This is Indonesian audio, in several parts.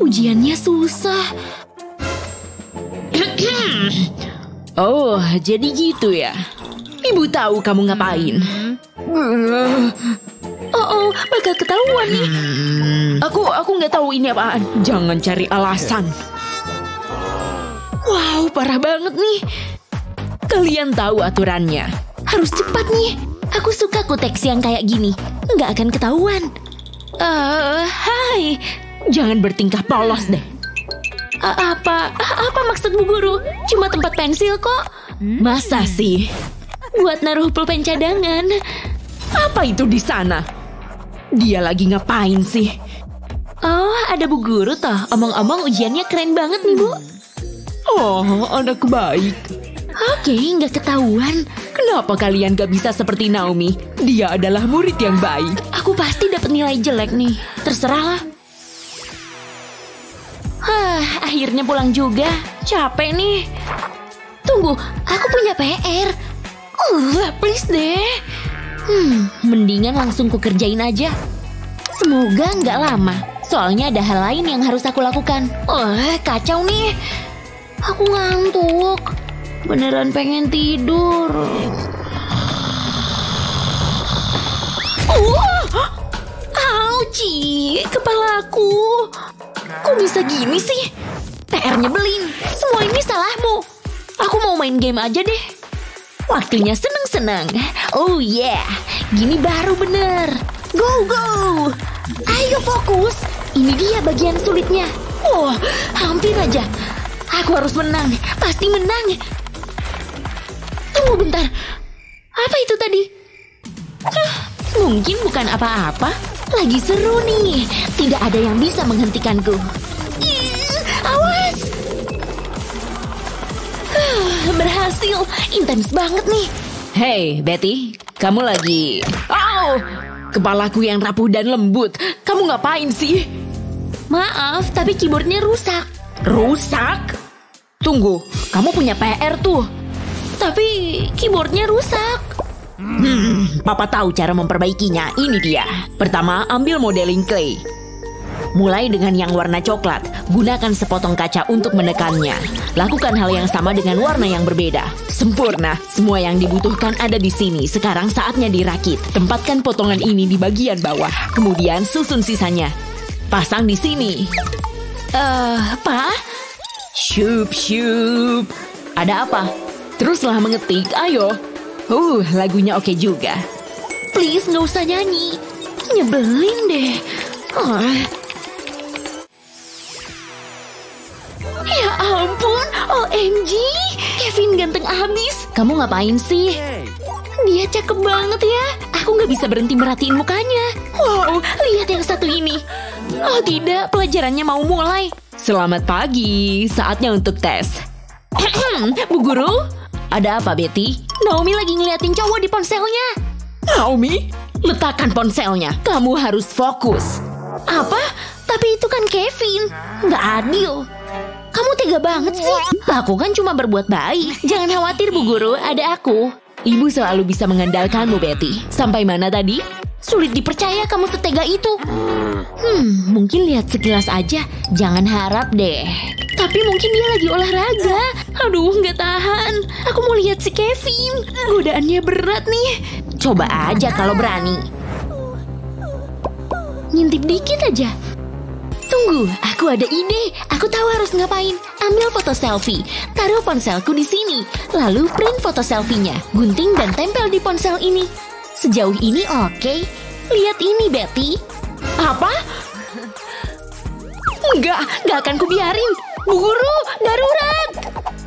Ujiannya susah. Oh, jadi gitu ya. Ibu tahu kamu ngapain. Oh, oh, bakal ketahuan nih. Aku aku nggak tahu ini apaan. Jangan cari alasan. Wow, parah banget nih. Kalian tahu aturannya. Harus cepat nih. Aku suka kuteks yang kayak gini. Nggak akan ketahuan. Eh, hai. Jangan bertingkah polos deh. A- apa? A- apa maksud Bu Guru? Cuma tempat pensil kok. Masa sih? Buat naruh pulpen cadangan. Apa itu di sana? Dia lagi ngapain sih? Oh, ada Bu Guru toh. Omong-omong ujiannya keren banget nih, Bu. Oh, anak baik. Oke, nggak ketahuan. Kenapa kalian gak bisa seperti Naomi? Dia adalah murid yang baik. Aku pasti dapat nilai jelek nih. Terserah lah. Hah, akhirnya pulang juga. Capek nih. Tunggu, aku punya PR. Uh, please deh. Hmm, mendingan langsung ku kerjain aja. Semoga nggak lama. Soalnya ada hal lain yang harus aku lakukan. Oh, kacau nih. Aku ngantuk. Beneran pengen tidur. Wah! Auci, kepalaku. Kok bisa gini sih? PR nyebelin. Semua ini salahmu. Aku mau main game aja deh. Waktunya seneng-seneng. Oh yeah, gini baru bener. Go, go. Ayo fokus. Ini dia bagian sulitnya. Wah, hampir aja. Aku harus menang. Pasti menang. Tunggu bentar. Apa itu tadi? Hah, mungkin bukan apa-apa. Lagi seru nih. Tidak ada yang bisa menghentikanku. Ih, awas! Huh, berhasil. Intens banget nih. Hey, Betty, kamu lagi... Au! Kepalaku yang rapuh dan lembut. Kamu ngapain sih? Maaf, tapi keyboardnya rusak. Rusak? Tunggu, kamu punya PR tuh. Tapi keyboardnya rusak. Hmm, Papa tahu cara memperbaikinya. Ini dia. Pertama, ambil modeling clay. Mulai dengan yang warna coklat, gunakan sepotong kaca untuk menekannya. Lakukan hal yang sama dengan warna yang berbeda. Sempurna, semua yang dibutuhkan ada di sini. Sekarang saatnya dirakit. Tempatkan potongan ini di bagian bawah. Kemudian susun sisanya. Pasang di sini. Eh, Pak? Shup, shup. Ada apa? Teruslah mengetik, ayo. Uh, lagunya oke juga. Please, nggak usah nyanyi. Nyebelin deh. Ah. Ya ampun, OMG. Kevin ganteng abis. Kamu ngapain sih? Dia cakep banget ya. Aku nggak bisa berhenti merhatiin mukanya. Wow, lihat yang satu ini. Oh tidak, pelajarannya mau mulai. Selamat pagi, saatnya untuk tes. Bu Guru, Ada apa, Betty? Naomi lagi ngeliatin cowok di ponselnya. Naomi, letakkan ponselnya. Kamu harus fokus. Apa? Tapi itu kan Kevin. Nggak adil. Kamu tega banget sih. Aku kan cuma berbuat baik. Jangan khawatir, Bu Guru. Ada aku. Ibu selalu bisa mengandalkanmu, Betty. Sampai mana tadi? Sulit dipercaya kamu setega itu. Hmm, mungkin lihat sekilas aja. Jangan harap deh. Tapi mungkin dia lagi olahraga. Aduh, nggak tahan. Aku mau lihat si Kevin. Godaannya berat nih. Coba aja kalau berani. Ngintip dikit aja. Tunggu, aku ada ide. Aku tahu harus ngapain. Ambil foto selfie. Taruh ponselku di sini. Lalu print foto selfie-nya. Gunting dan tempel di ponsel ini. Sejauh ini oke. Lihat ini, Betty. Apa? Enggak, enggak akan kubiarin. Bu Guru, darurat.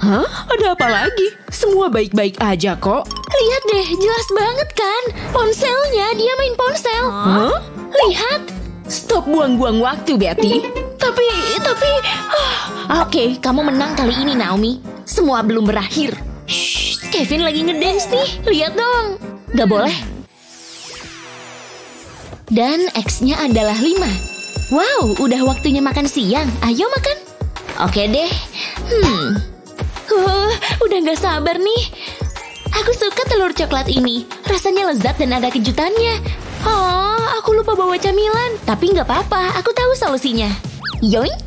Hah? Ada apa lagi? Semua baik-baik aja kok. Lihat deh, jelas banget kan? Ponselnya, dia main ponsel. Hah? Lihat. Stop buang-buang waktu, Betty. Tapi, tapi... ah. Oke, kamu menang kali ini, Naomi. Semua belum berakhir. Shh, Kevin lagi ngedance nih. Lihat dong. Gak boleh. Dan X-nya adalah 5. Wow, udah waktunya makan siang. Ayo makan. Oke deh. Hmm. Huh, udah gak sabar nih. Aku suka telur coklat ini. Rasanya lezat dan ada kejutannya. Oh, aku lupa bawa camilan. Tapi nggak apa-apa, aku tahu solusinya. Yoink.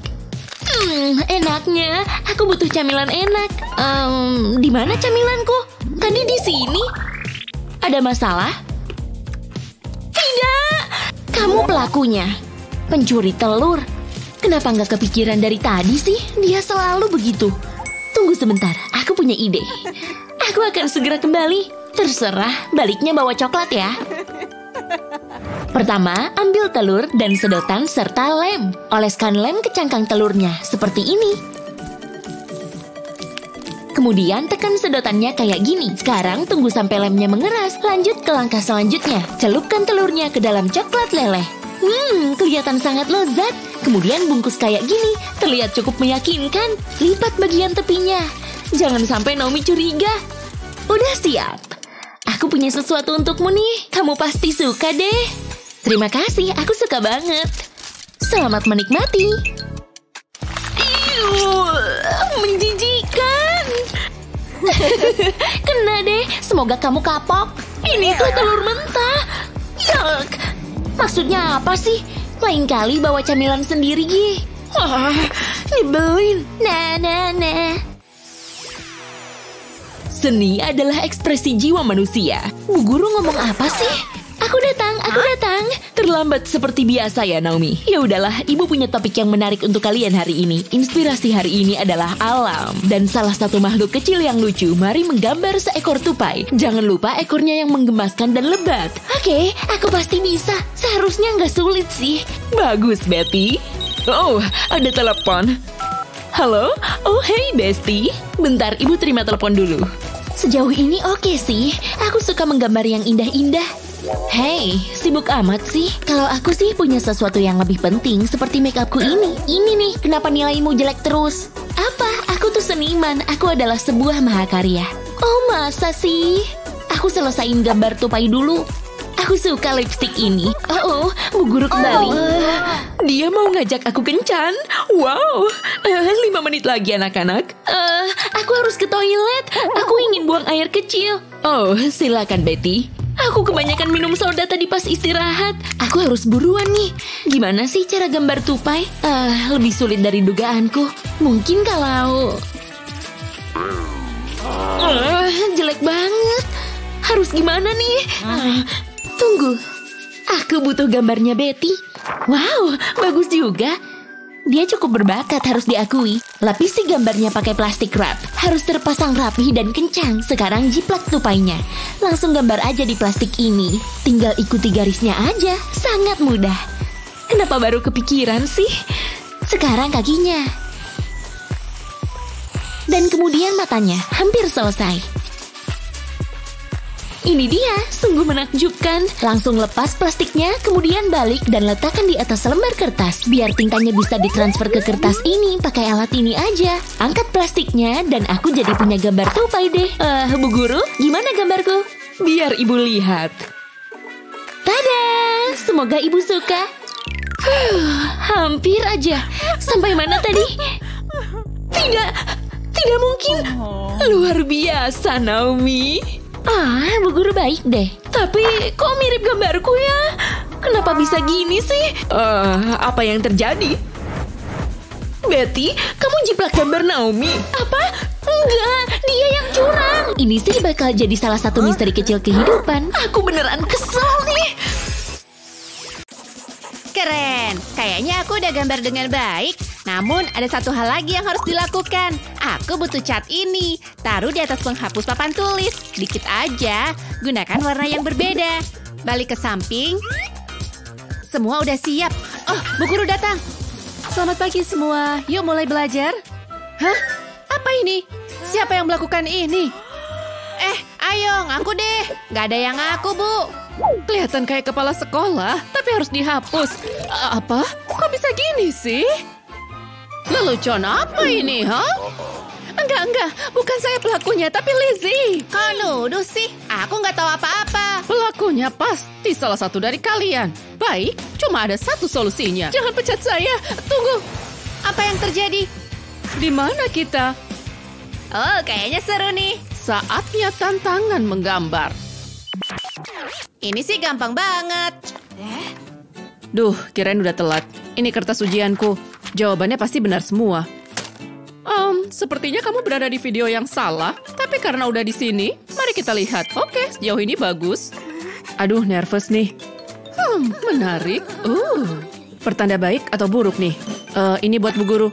Hmm, enaknya. Aku butuh camilan enak. Um, di mana camilanku? Tadi di sini. Ada masalah? Tidak. Kamu pelakunya. Pencuri telur. Kenapa nggak kepikiran dari tadi sih? Dia selalu begitu. Tunggu sebentar, aku punya ide. Aku akan segera kembali. Terserah, baliknya bawa coklat ya. Pertama, ambil telur dan sedotan serta lem. Oleskan lem ke cangkang telurnya, seperti ini. Kemudian tekan sedotannya kayak gini. Sekarang tunggu sampai lemnya mengeras. Lanjut ke langkah selanjutnya. Celupkan telurnya ke dalam coklat leleh. Hmm, kelihatan sangat lezat. Kemudian bungkus kayak gini. Terlihat cukup meyakinkan. Lipat bagian tepinya. Jangan sampai Naomi curiga. Udah siap. Aku punya sesuatu untukmu nih. Kamu pasti suka deh. Terima kasih, aku suka banget. Selamat menikmati. Iu, menjijikan. Kena deh, semoga kamu kapok. Ini tuh telur mentah. Yuck. Maksudnya apa sih? Lain kali bawa camilan sendiri, Gi. Wah, nyebelin. Nah, nah, nah. Seni adalah ekspresi jiwa manusia. Bu guru ngomong apa sih? Aku datang, aku datang. Terlambat seperti biasa ya Naomi. Ya udahlah, ibu punya topik yang menarik untuk kalian hari ini. Inspirasi hari ini adalah alam dan salah satu makhluk kecil yang lucu. Mari menggambar seekor tupai. Jangan lupa ekornya yang menggemaskan dan lebat. Oke, aku pasti bisa. Seharusnya nggak sulit sih. Bagus, Betty. Oh, ada telepon. Halo? Oh, hey, Bestie. Bentar, ibu terima telepon dulu. Sejauh ini oke sih. Aku suka menggambar yang indah-indah. Hey, sibuk amat sih. Kalau aku sih punya sesuatu yang lebih penting seperti makeupku ini. Ini nih, kenapa nilaimu jelek terus? Apa? Aku tuh seniman. Aku adalah sebuah mahakarya. Oh, masa sih? Aku selesain gambar tupai dulu. Aku suka lipstick ini. Oh, oh Bu Guru kembali. Oh, dia mau ngajak aku kencan. Wow, uh, lima menit lagi anak-anak. Uh, aku harus ke toilet. Aku ingin buang air kecil. Oh, silakan Betty. Aku kebanyakan minum soda tadi pas istirahat. Aku harus buruan nih. Gimana sih cara gambar tupai? Uh, lebih sulit dari dugaanku. Mungkin kalau... Uh, jelek banget. Harus gimana nih? Uh, tunggu. Aku butuh gambarnya Betty. Wow, bagus juga. Dia cukup berbakat harus diakui. Lapisi gambarnya pakai plastik wrap. Harus terpasang rapi dan kencang. Sekarang jiplak tupainya. Langsung gambar aja di plastik ini. Tinggal ikuti garisnya aja. Sangat mudah. Kenapa baru kepikiran sih? Sekarang kakinya. Dan kemudian matanya. Hampir selesai. Ini dia, sungguh menakjubkan. Langsung lepas plastiknya, kemudian balik dan letakkan di atas lembar kertas. Biar tintanya bisa ditransfer ke kertas ini pakai alat ini aja. Angkat plastiknya dan aku jadi punya gambar tupai deh. Eh, uh, Bu Guru, gimana gambarku? Biar Ibu lihat. Tada! Semoga Ibu suka. Huh, hampir aja. Sampai mana tadi? Tidak, tidak mungkin. Luar biasa, Naomi. Ah, Bu Guru baik deh. Tapi kok mirip gambarku ya? Kenapa bisa gini sih? Uh, apa yang terjadi? Betty, kamu jiplak gambar Naomi. Apa? Enggak, dia yang curang. Ini sih bakal jadi salah satu misteri kecil kehidupan. Aku beneran kesel nih. Keren, kayaknya aku udah gambar dengan baik. Namun ada satu hal lagi yang harus dilakukan. Aku butuh cat ini. Taruh di atas penghapus papan tulis. Dikit aja. Gunakan warna yang berbeda. Balik ke samping. Semua udah siap. Oh, Bu Guru datang. Selamat pagi semua. Yuk mulai belajar. Hah? Apa ini? Siapa yang melakukan ini? Eh, ayo ngaku deh. Gak ada yang ngaku, Bu. Kelihatan kayak kepala sekolah, tapi harus dihapus. Apa? Kok bisa gini sih? Lelucon apa ini, ha? Enggak, enggak. Bukan saya pelakunya, tapi Lizzie. Kau nuduh sih? Aku nggak tahu apa-apa. Pelakunya pasti salah satu dari kalian. Baik, cuma ada satu solusinya. Jangan pecat saya. Tunggu. Apa yang terjadi? Di mana kita? Oh, kayaknya seru nih. Saatnya tantangan menggambar. Ini sih gampang banget. Eh? Duh, kirain udah telat. Ini kertas ujianku. Jawabannya pasti benar semua. Um, sepertinya kamu berada di video yang salah. Tapi karena udah di sini, mari kita lihat. Oke, sejauh ini bagus. Aduh, nervous nih. Hmm, menarik. Uh, pertanda baik atau buruk nih? Uh, ini buat Bu Guru.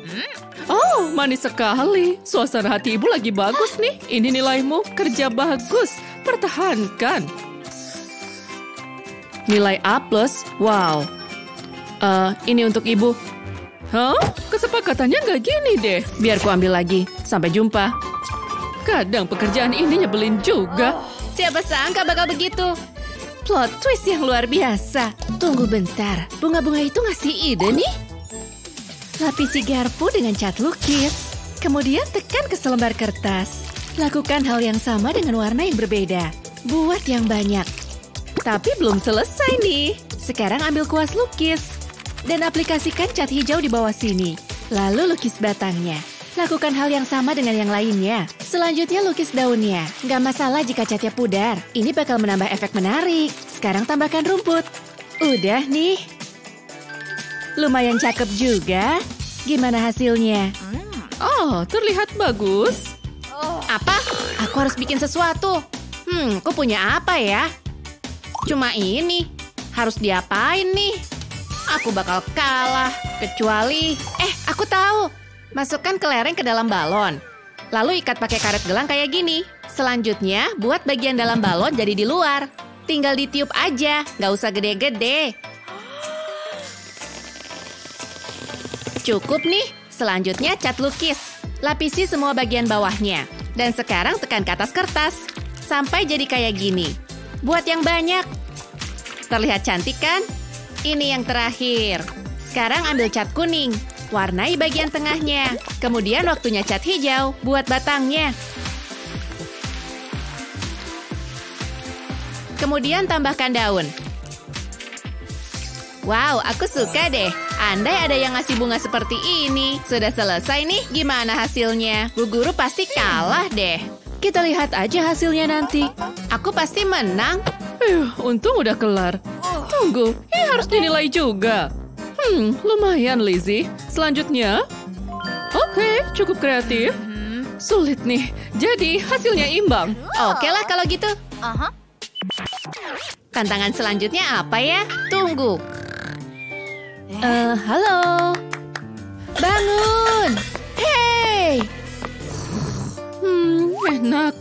Oh, manis sekali. Suasana hati ibu lagi bagus nih. Ini nilaimu. Kerja bagus. Pertahankan. Nilai A+. Wow. Uh, ini untuk ibu. Hah? Kesepakatannya nggak gini deh. Biar ku ambil lagi. Sampai jumpa. Kadang pekerjaan ini nyebelin juga. Siapa sangka bakal begitu? Plot twist yang luar biasa. Tunggu bentar, bunga-bunga itu ngasih ide nih. Lapisi garpu dengan cat lukis. Kemudian tekan ke selembar kertas. Lakukan hal yang sama dengan warna yang berbeda. Buat yang banyak. Tapi belum selesai nih. Sekarang ambil kuas lukis. Dan aplikasikan cat hijau di bawah sini. Lalu lukis batangnya. Lakukan hal yang sama dengan yang lainnya. Selanjutnya lukis daunnya. Gak masalah jika catnya pudar. Ini bakal menambah efek menarik. Sekarang tambahkan rumput. Udah nih. Lumayan cakep juga. Gimana hasilnya? Oh, terlihat bagus. Apa? Aku harus bikin sesuatu. Hmm, aku punya apa ya? Cuma ini. Harus diapain nih? Aku bakal kalah. Kecuali... Eh, aku tahu. Masukkan kelereng ke dalam balon. Lalu ikat pakai karet gelang kayak gini. Selanjutnya, buat bagian dalam balon jadi di luar. Tinggal ditiup aja, nggak usah gede-gede. Cukup nih. Selanjutnya cat lukis. Lapisi semua bagian bawahnya. Dan sekarang tekan ke atas kertas. Sampai jadi kayak gini. Buat yang banyak. Terlihat cantik kan? Ini yang terakhir. Sekarang ambil cat kuning. Warnai bagian tengahnya. Kemudian waktunya cat hijau buat batangnya. Kemudian tambahkan daun. Wow, aku suka deh. Andai ada yang ngasih bunga seperti ini. Sudah selesai nih, gimana hasilnya? Bu guru pasti kalah deh. Kita lihat aja hasilnya nanti. Aku pasti menang. Eh, untung udah kelar. Tunggu, ini harus dinilai juga. Hmm, lumayan Lizzie. Selanjutnya. Oke, cukup kreatif. Sulit nih. Jadi hasilnya imbang. Oke lah kalau gitu. Tantangan selanjutnya apa ya? Tunggu. Eh, halo. Bangun. Hey.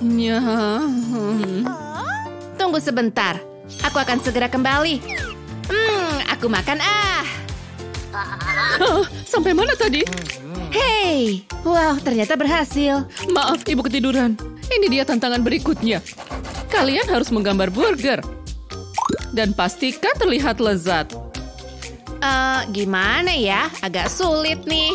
Hmm. Tunggu sebentar. Aku akan segera kembali. Hmm, aku makan ah. Ah, sampai mana tadi? Hey, wow, ternyata berhasil. Maaf, ibu ketiduran. Ini dia tantangan berikutnya. Kalian harus menggambar burger. Dan pastikan terlihat lezat. Eh, gimana ya? Agak sulit nih.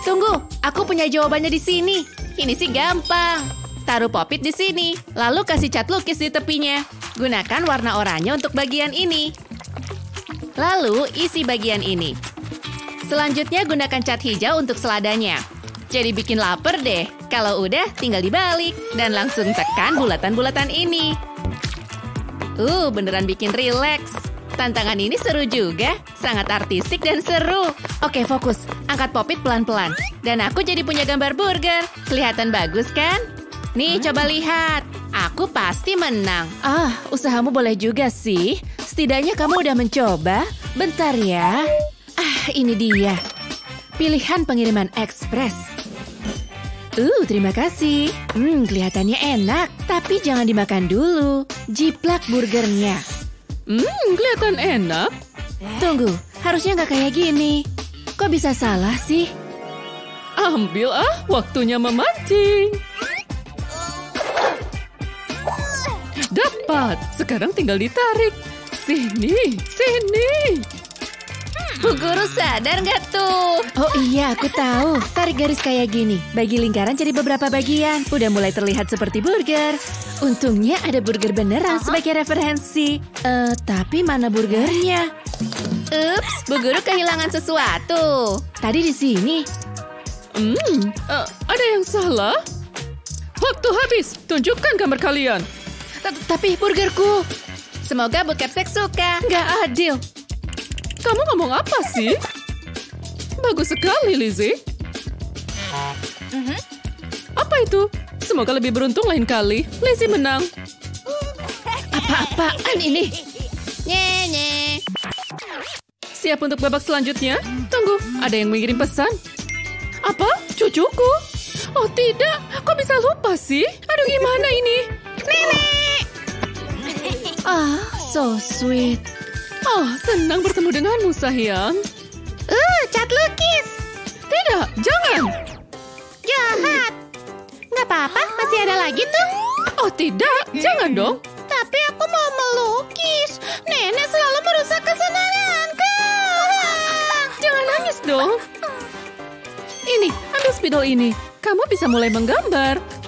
Tunggu, aku punya jawabannya di sini. Ini sih gampang. Taruh popit di sini, lalu kasih cat lukis di tepinya. Gunakan warna oranye untuk bagian ini. Lalu isi bagian ini. Selanjutnya gunakan cat hijau untuk seladanya. Jadi bikin lapar deh. Kalau udah, tinggal dibalik dan langsung tekan bulatan-bulatan ini. Uh, beneran bikin rileks. Tantangan ini seru juga, sangat artistik dan seru. Oke, fokus. Angkat popit pelan-pelan. Dan aku jadi punya gambar burger. Kelihatan bagus kan? Nih, coba lihat. Aku pasti menang. Ah, usahamu boleh juga sih. Setidaknya kamu udah mencoba. Bentar ya. Ah, ini dia. Pilihan pengiriman ekspres. Uh, terima kasih. Hmm, kelihatannya enak. Tapi jangan dimakan dulu. Jiplak burgernya. Hmm, kelihatan enak. Tunggu, harusnya nggak kayak gini. Kok bisa salah sih? Ambil ah, waktunya memancing. Dapat, sekarang tinggal ditarik. Sini, sini. Bu guru sadar nggak tuh? Oh iya, aku tahu. Tarik garis kayak gini. Bagi lingkaran jadi beberapa bagian. Udah mulai terlihat seperti burger. Untungnya ada burger beneran sebagai referensi. Eh, tapi mana burgernya? Ups, Bu guru kehilangan sesuatu. Tadi di sini. Hmm, eh, ada yang salah? Waktu habis, tunjukkan gambar kalian. Tapi burgerku. Semoga Bu Capsek suka. Nggak adil. Kamu ngomong apa sih? Bagus sekali, Lizzie. Apa itu? Semoga lebih beruntung lain kali. Lizzie menang. Apa-apaan ini? Nye, Siap untuk babak selanjutnya? Tunggu, ada yang mengirim pesan. Apa? Cucuku? Oh tidak, kok bisa lupa sih? Aduh gimana ini? Nenek! Ah, so sweet. Oh, senang bertemu denganmu, sayang. Uh, cat lukis! Tidak, jangan. Jahat! Nggak apa-apa, masih ada lagi tuh. Oh tidak, jangan dong. Tapi aku mau melukis. Nenek selalu merusak kesenanganku. Jangan nangis dong. Ini, ambil spidol ini. Kamu bisa mulai menggambar.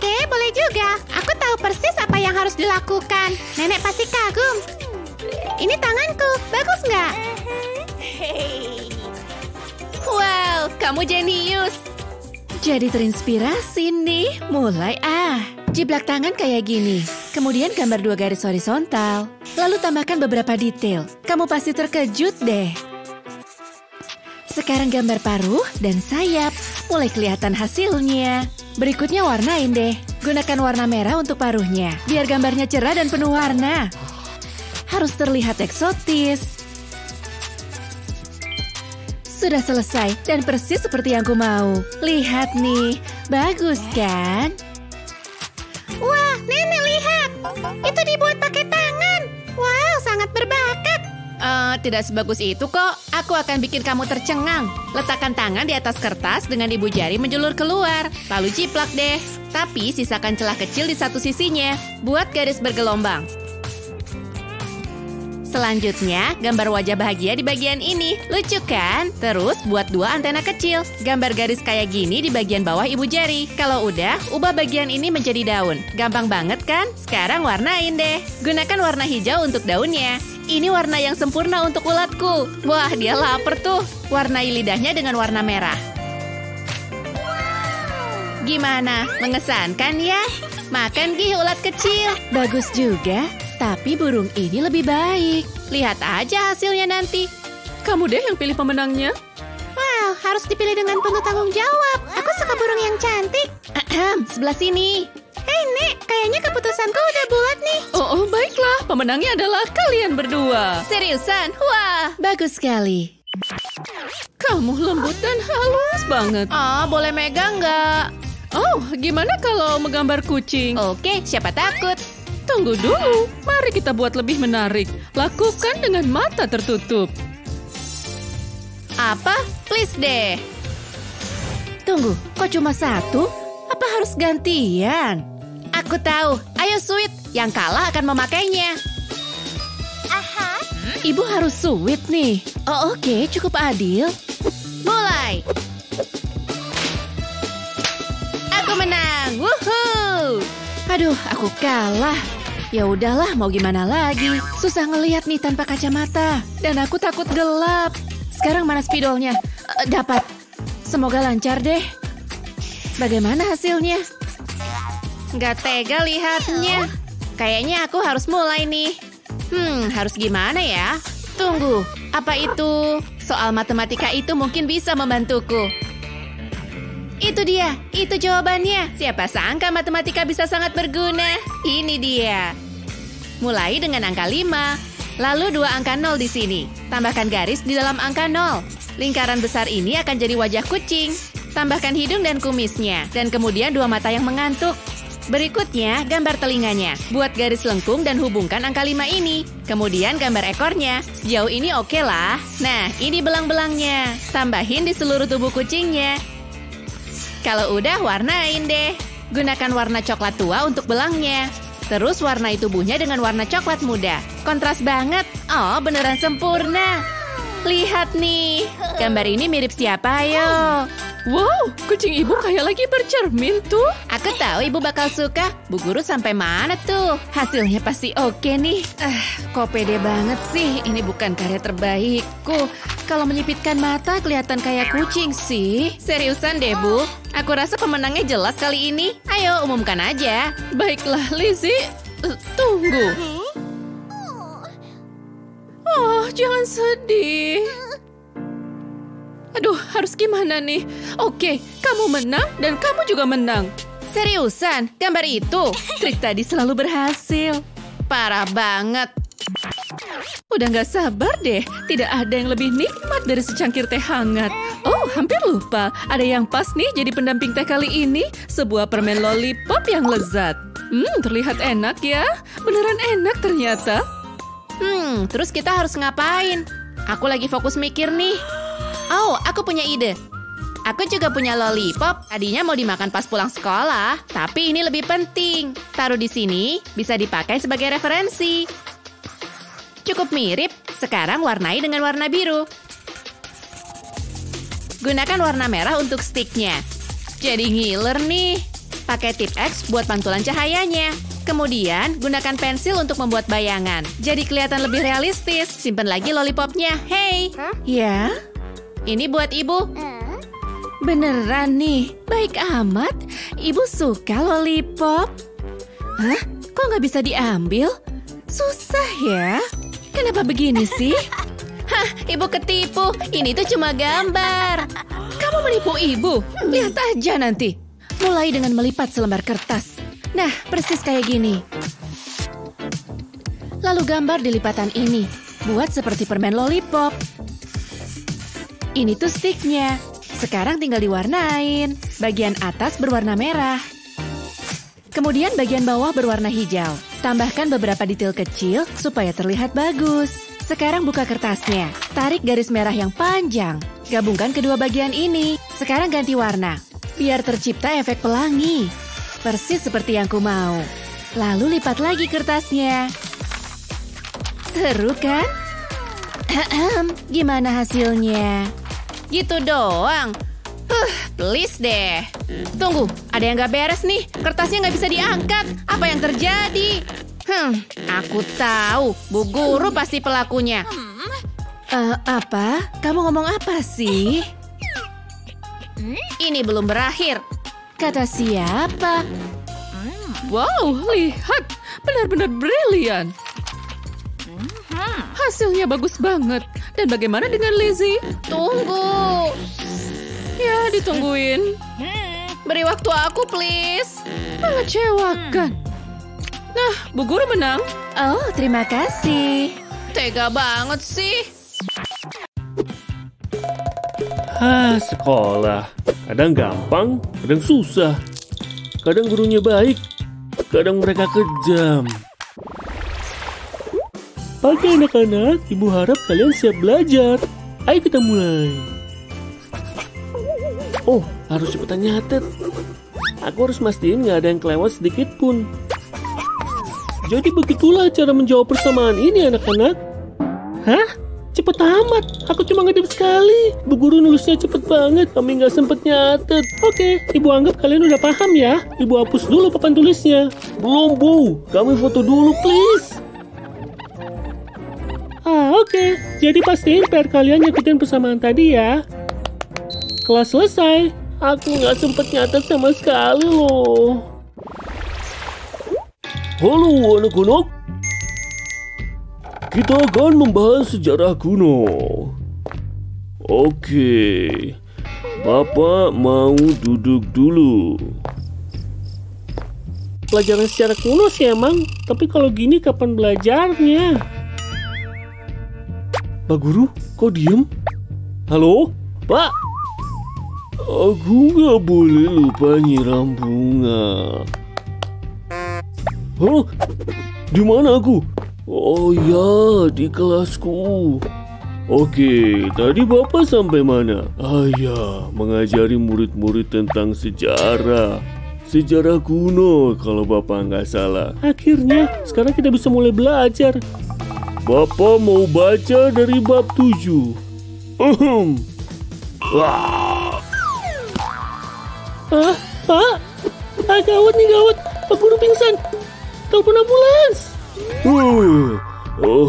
Oke, boleh juga. Aku tahu persis apa yang harus dilakukan. Nenek pasti kagum. Ini tanganku, bagus nggak? Wow, kamu jenius. Jadi terinspirasi nih. Mulai ah, jiplak tangan kayak gini. Kemudian gambar dua garis horizontal. Lalu tambahkan beberapa detail. Kamu pasti terkejut deh. Sekarang gambar paruh dan sayap. Mulai kelihatan hasilnya. Berikutnya warnain deh. Gunakan warna merah untuk paruhnya. Biar gambarnya cerah dan penuh warna. Harus terlihat eksotis. Sudah selesai dan persis seperti yang ku mau. Lihat nih, bagus kan? Wah, Nenek lihat. Itu dibuat pakai tangan. Eh, tidak sebagus itu kok. Aku akan bikin kamu tercengang. Letakkan tangan di atas kertas dengan ibu jari menjulur keluar. Lalu ciplak deh. Tapi sisakan celah kecil di satu sisinya. Buat garis bergelombang. Selanjutnya, gambar wajah bahagia di bagian ini. Lucu kan? Terus buat dua antena kecil. Gambar garis kayak gini di bagian bawah ibu jari. Kalau udah, ubah bagian ini menjadi daun. Gampang banget kan? Sekarang warnain deh. Gunakan warna hijau untuk daunnya. Ini warna yang sempurna untuk ulatku. Wah, dia lapar tuh. Warnai lidahnya dengan warna merah. Gimana? Mengesankan ya? Makan gih ulat kecil. Bagus juga, tapi burung ini lebih baik. Lihat aja hasilnya nanti. Kamu deh yang pilih pemenangnya. Wow, harus dipilih dengan penuh tanggung jawab. Aku suka burung yang cantik. Ahem, sebelah sini. Hei, Nek, kayaknya keputusanku udah bulat nih. Oh, oh, baiklah. Pemenangnya adalah kalian berdua. Seriusan? Wah, bagus sekali. Kamu lembut dan halus banget. Oh, boleh megang nggak? Oh, gimana kalau menggambar kucing? Oke, siapa takut? Tunggu dulu. Mari kita buat lebih menarik. Lakukan dengan mata tertutup. Apa? Please deh. Tunggu, kok cuma satu? Apa harus gantian? Aku tahu. Ayo, Sweet. Yang kalah akan memakainya. Aha. Ibu harus sweet nih. Oh, oke. Cukup adil. Mulai. Aku menang. Woohoo! Aduh, aku kalah. Ya udahlah, mau gimana lagi? Susah ngelihat nih tanpa kacamata. Dan aku takut gelap. Sekarang mana spidolnya? Eh, dapat. Semoga lancar deh. Bagaimana hasilnya? Nggak tega lihatnya. Kayaknya aku harus mulai nih. Hmm, harus gimana ya? Tunggu, apa itu? Soal matematika itu mungkin bisa membantuku. Itu dia, itu jawabannya. Siapa sangka matematika bisa sangat berguna. Ini dia. Mulai dengan angka 5, lalu dua angka 0 di sini. Tambahkan garis di dalam angka 0. Lingkaran besar ini akan jadi wajah kucing. Tambahkan hidung dan kumisnya, dan kemudian dua mata yang mengantuk. Berikutnya, gambar telinganya. Buat garis lengkung dan hubungkan angka 5 ini. Kemudian gambar ekornya. Sejauh ini oke lah. Nah, ini belang-belangnya. Tambahin di seluruh tubuh kucingnya. Kalau udah, warnain deh. Gunakan warna coklat tua untuk belangnya. Terus warnai tubuhnya dengan warna coklat muda. Kontras banget. Oh, beneran sempurna. Lihat nih, gambar ini mirip siapa yo? Wow, kucing ibu kayak lagi bercermin tuh. Aku tahu ibu bakal suka. Bu guru sampai mana tuh? Hasilnya pasti oke nih. Ah, kok pede banget sih. Ini bukan karya terbaikku. Kalau menyipitkan mata kelihatan kayak kucing sih. Seriusan deh, Bu. Aku rasa pemenangnya jelas kali ini. Ayo, umumkan aja. Baiklah, Lizzie. Eh, tunggu. Oh, jangan sedih. Aduh, harus gimana nih? Oke, kamu menang dan kamu juga menang. Seriusan, gambar itu? Trik tadi selalu berhasil. Parah banget. Udah nggak sabar deh. Tidak ada yang lebih nikmat dari secangkir teh hangat. Oh, hampir lupa. Ada yang pas nih jadi pendamping teh kali ini. Sebuah permen lollipop yang lezat. Hmm, terlihat enak ya. Beneran enak ternyata. Hmm, terus kita harus ngapain? Aku lagi fokus mikir nih. Oh, aku punya ide. Aku juga punya lollipop. Tadinya mau dimakan pas pulang sekolah, tapi ini lebih penting. Taruh di sini, bisa dipakai sebagai referensi. Cukup mirip, sekarang warnai dengan warna biru. Gunakan warna merah untuk sticknya. Jadi ngiler nih. Pakai tip X buat pantulan cahayanya. Kemudian, gunakan pensil untuk membuat bayangan. Jadi kelihatan lebih realistis. Simpan lagi lollipopnya. Hey! Ya, Ini buat ibu. beneran nih. Baik amat. Ibu suka lollipop. Hah? Kok nggak bisa diambil? Susah ya. Kenapa begini sih? Hah, ibu ketipu. Ini tuh cuma gambar. Kamu menipu ibu. Lihat aja nanti. Mulai dengan melipat selembar kertas. Nah, persis kayak gini. Lalu gambar di lipatan ini. Buat seperti permen lollipop. Ini tuh sticknya. Sekarang tinggal diwarnain. Bagian atas berwarna merah. Kemudian bagian bawah berwarna hijau. Tambahkan beberapa detail kecil supaya terlihat bagus. Sekarang buka kertasnya. Tarik garis merah yang panjang. Gabungkan kedua bagian ini. Sekarang ganti warna. Biar tercipta efek pelangi. Persis seperti yang ku mau. Lalu lipat lagi kertasnya. Seru kan? Gimana hasilnya? Gitu doang. Huh, please deh. Tunggu, ada yang gak beres nih. Kertasnya nggak bisa diangkat. Apa yang terjadi? Hmm, aku tahu. Bu Guru pasti pelakunya. Eh, apa? Kamu ngomong apa sih? Ini belum berakhir. Kata siapa? Wow, lihat. Benar-benar brilian. Hasilnya bagus banget. Dan bagaimana dengan Lizzie? Tunggu. Ya, ditungguin. Beri waktu aku, please. Mengecewakan. Nah, Bu Guru menang. Oh, terima kasih. Tega banget sih. Ah, sekolah. Kadang gampang, kadang susah. Kadang gurunya baik, kadang mereka kejam. Oke anak-anak, ibu harap kalian siap belajar. Ayo kita mulai. Oh, harus cepetan nyatet. Aku harus mastiin nggak ada yang kelewat sedikit pun. Jadi begitulah cara menjawab persamaan ini anak-anak. Hah? Cepet amat, aku cuma ngedip sekali. Bu guru nulisnya cepet banget, kami nggak sempet nyatet. Oke, ibu anggap kalian udah paham ya. Ibu hapus dulu papan tulisnya. Belum bu, kami foto dulu please. Ah oke, jadi pastiin PR kalian nyakitin persamaan tadi ya. Kelas selesai, aku nggak sempet nyatet sama sekali loh. Halo anak-anak, kita akan membahas sejarah kuno. Oke, Bapak mau duduk dulu. Pelajaran sejarah kuno sih emang, tapi kalau gini kapan belajarnya? Pak Guru, kok diem? Halo, Pak? Aku nggak boleh lupa nyiram bunga. Hah? Di mana aku? Oh ya, di kelasku. Oke, tadi Bapak sampai mana? Ah ya, mengajari murid-murid tentang sejarah. Sejarah kuno kalau Bapak nggak salah. Akhirnya, sekarang kita bisa mulai belajar. Bapak mau baca dari bab 7. Ahem. Wah. Ah, Pak. Ah, gawat nih, gawat. Pak Guru pingsan. Telepon ambulans. Uh,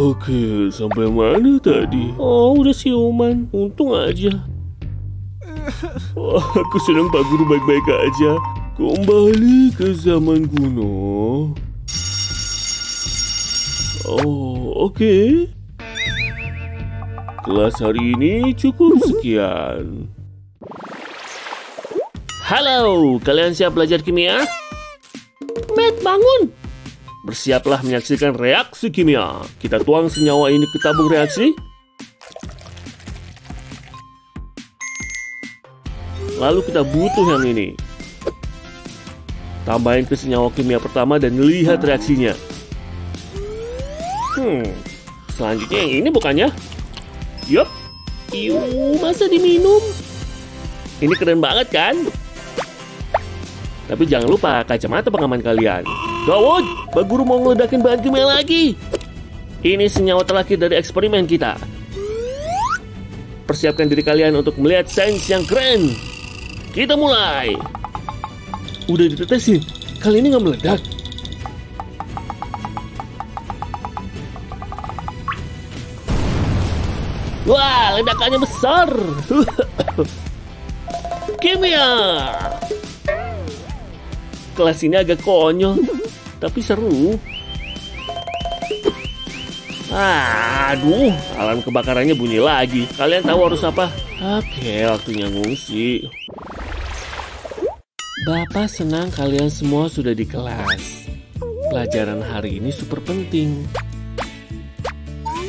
oke, sampai mana tadi? Oh, udah siuman. Untung aja. Wah, aku senang Pak Guru baik-baik aja. Kembali ke zaman kuno. Oh, oke. kelas hari ini cukup sekian. Halo, kalian siap belajar kimia? Matt, bangun! Bersiaplah menyaksikan reaksi kimia. Kita tuang senyawa ini ke tabung reaksi. Lalu kita butuh yang ini. Tambahin ke senyawa kimia pertama dan lihat reaksinya. Hmm, selanjutnya yang ini bukannya? Yup. Iu, masa diminum? Ini keren banget kan? Tapi jangan lupa kacamata pengaman kalian. Gawat, Pak Guru mau ngeledakin bahan kimia lagi. Ini senyawa terakhir dari eksperimen kita. Persiapkan diri kalian untuk melihat sains yang keren. Kita mulai. Udah ditetesin, kali ini nggak meledak. Wah, ledakannya besar. Kimia. Kelas ini agak konyol, tapi seru. Aduh, alarm kebakarannya bunyi lagi. Kalian tahu harus apa? Oke, waktunya ngungsi. Bapak senang kalian semua sudah di kelas. Pelajaran hari ini super penting.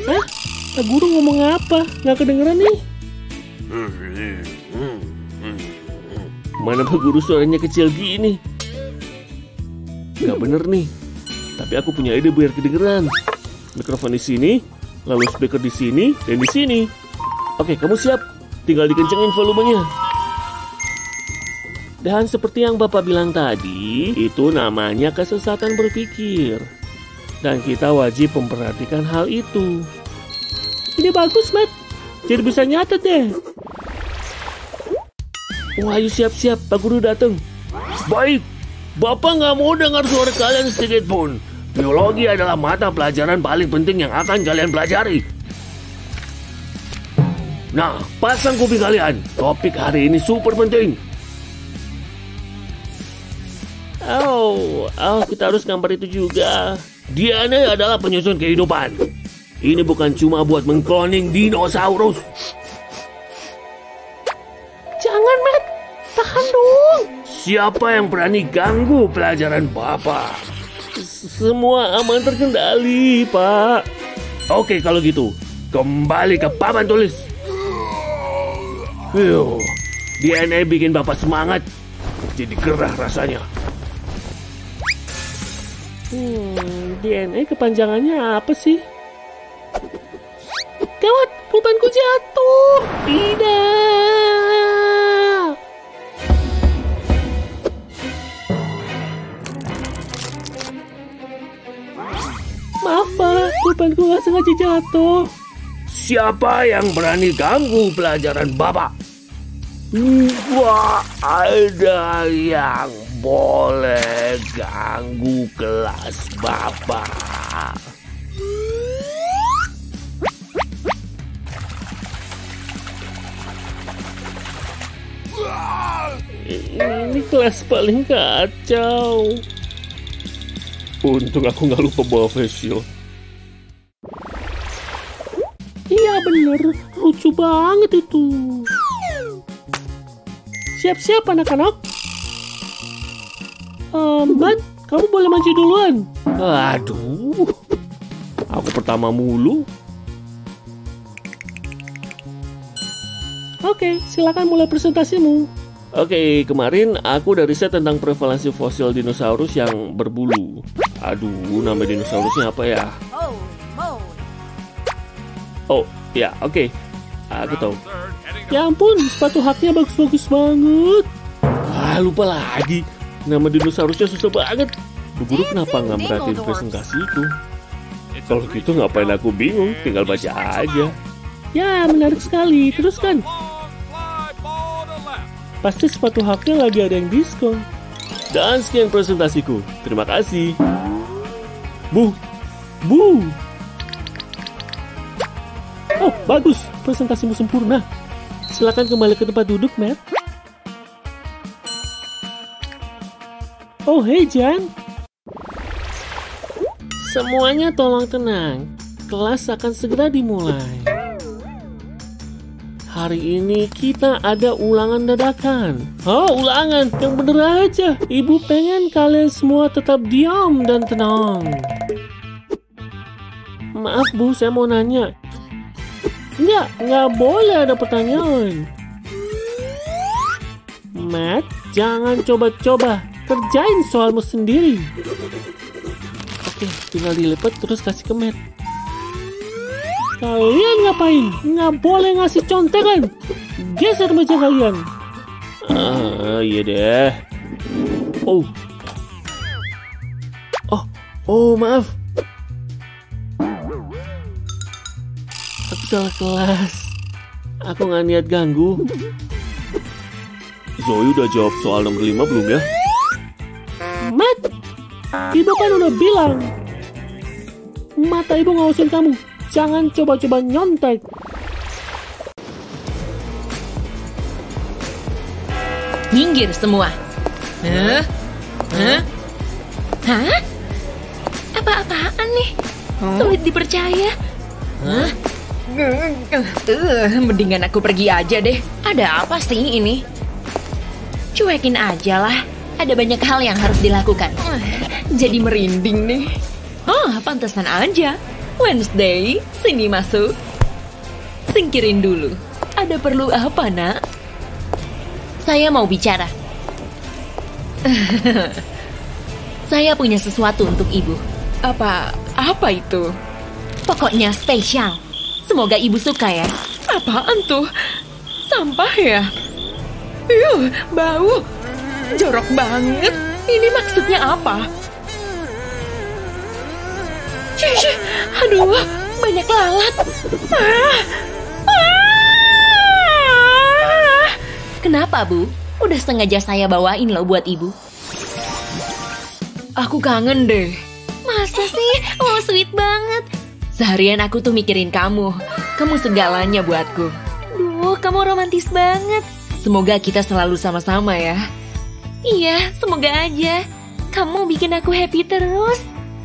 Hah? Pak Guru ngomong apa? Nggak kedengeran nih? Mana Pak Guru suaranya kecil gini? Nggak bener nih. Tapi aku punya ide biar kedengeran. Mikrofon di sini, lalu speaker di sini, dan di sini. Oke, kamu siap? Tinggal dikencengin volumenya. Dan seperti yang Bapak bilang tadi, itu namanya kesesatan berpikir. Dan kita wajib memperhatikan hal itu. Ini bagus, Matt. Jadi bisa nyatet deh. Wah, ayo siap-siap. Pak Guru datang. Baik. Bapak nggak mau dengar suara kalian sedikit pun. Biologi adalah mata pelajaran paling penting yang akan kalian pelajari. Nah, pasang kuping kalian. Topik hari ini super penting. Oh, oh kita harus gambar itu juga. DNA adalah penyusun kehidupan. Ini bukan cuma buat mengkloning dinosaurus. Jangan, Matt. Tahan dong. Siapa yang berani ganggu pelajaran Bapak? Semua aman terkendali, Pak. Oke, kalau gitu. Kembali ke papan tulis. Yuh, DNA bikin Bapak semangat. Jadi gerah rasanya. Hmm, DNA kepanjangannya apa sih? Gawat, pulpenku jatuh. Tidak. Maaf, Pak. Pulpenku nggak sengaja jatuh. Siapa yang berani ganggu pelajaran Bapak? Nggak ada yang boleh ganggu kelas Bapak. Ini kelas paling kacau. Untung aku nggak lupa bawa face shield. Iya bener, lucu banget itu. Siap-siap anak-anak. Um, Bat, kamu boleh maju duluan. Aduh, aku pertama mulu. Oke, silakan mulai presentasimu. Oke, kemarin aku udah riset tentang prevalensi fosil dinosaurus yang berbulu. Aduh, nama dinosaurusnya apa ya? Oh, ya, oke. Aku tahu. Ya ampun, sepatu haknya bagus-bagus banget. Ah, lupa lagi. Nama dinosaurusnya susah banget. Bu Guru kenapa nggak merhatiin presentasi itu? Kalau gitu ngapain aku bingung, tinggal baca aja. Ya, menarik sekali. Teruskan. Pasti sepatu haknya lagi ada yang diskon. Dan sekian presentasiku. Terima kasih. Bu, bu. Oh, bagus. Presentasimu sempurna. Silakan kembali ke tempat duduk, Matt. Oh, hey, Jan. Semuanya tolong tenang. Kelas akan segera dimulai. Hari ini kita ada ulangan dadakan. Oh, ulangan. Yang bener aja. Ibu pengen kalian semua tetap diam dan tenang. Maaf Bu, saya mau nanya. Enggak, enggak boleh ada pertanyaan. Matt, jangan coba-coba. Kerjain soalmu sendiri. Oke, tinggal dilipat terus kasih ke Matt. Kalian ngapain? Nggak boleh ngasih contekan. Geser meja kalian. Ah, iya deh. Oh. Oh, oh maaf. Aku salah kelas. Aku nggak niat ganggu. Zoe udah jawab soal nomor 5 belum ya? Matt, ibu kan udah bilang. Mata ibu ngawasin kamu. Jangan coba-coba nyontek. Minggir semua. Hah? Hah? Hah? Apa-apaan nih? Sulit dipercaya. Hah? Uh, mendingan aku pergi aja deh. Ada apa sih ini? Cuekin aja lah. Ada banyak hal yang harus dilakukan. Jadi merinding nih. Oh, pantesan aja. Wednesday, sini masuk. Singkirin dulu. Ada perlu apa, nak? Saya mau bicara. Saya punya sesuatu untuk ibu. Apa? Apa itu? Pokoknya spesial. Semoga ibu suka ya. Apaan tuh? Sampah ya? Yuh, bau. Jorok banget. Ini maksudnya apa? Aduh, banyak lalat. Ah, ah. Kenapa, Bu? Udah sengaja saya bawain loh buat ibu. Aku kangen deh. Masa sih? Oh, sweet banget. Seharian aku tuh mikirin kamu. Kamu segalanya buatku. Duh, kamu romantis banget. Semoga kita selalu sama-sama ya. Iya, semoga aja. Kamu bikin aku happy terus.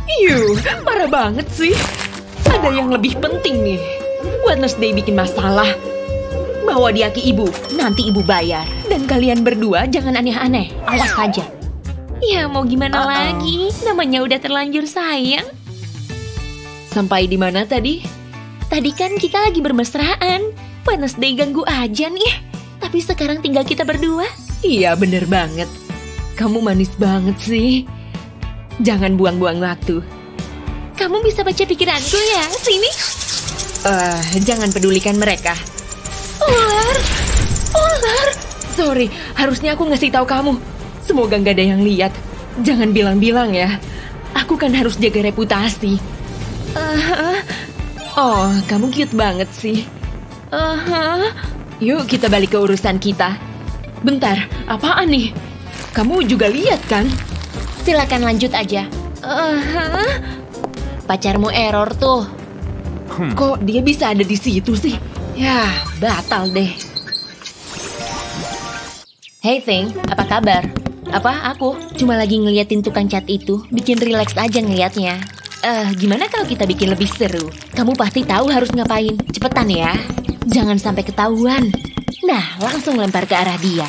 Yuh, parah banget sih. Ada yang lebih penting nih. Wednesday bikin masalah. Bawa dia ke ibu, nanti ibu bayar. Dan kalian berdua jangan aneh-aneh. Awas saja. Ya, mau gimana Uh-uh. lagi? Namanya udah terlanjur sayang. Sampai di mana tadi? Tadi kan kita lagi bermesraan. Wednesday ganggu aja nih. Tapi sekarang tinggal kita berdua. Iya, bener banget. Kamu manis banget sih. Jangan buang-buang waktu. Kamu bisa baca pikiranku ya? Sini. Eh, jangan pedulikan mereka. Ular. Ular. Sorry, harusnya aku ngasih tahu kamu. Semoga nggak ada yang lihat. Jangan bilang-bilang ya. Aku kan harus jaga reputasi. Uh, Oh, kamu cute banget sih. uh, Yuk kita balik ke urusan kita. Bentar, apaan nih? Kamu juga lihat kan? Silakan lanjut aja. Uh, pacarmu error tuh. Kok dia bisa ada di situ sih? Ya, batal deh. Hey Thing, apa kabar? Apa aku? Cuma lagi ngeliatin tukang cat itu, bikin rileks aja ngeliatnya. Eh, gimana kalau kita bikin lebih seru? Kamu pasti tahu harus ngapain. Cepetan ya. Jangan sampai ketahuan. Nah, langsung lempar ke arah dia.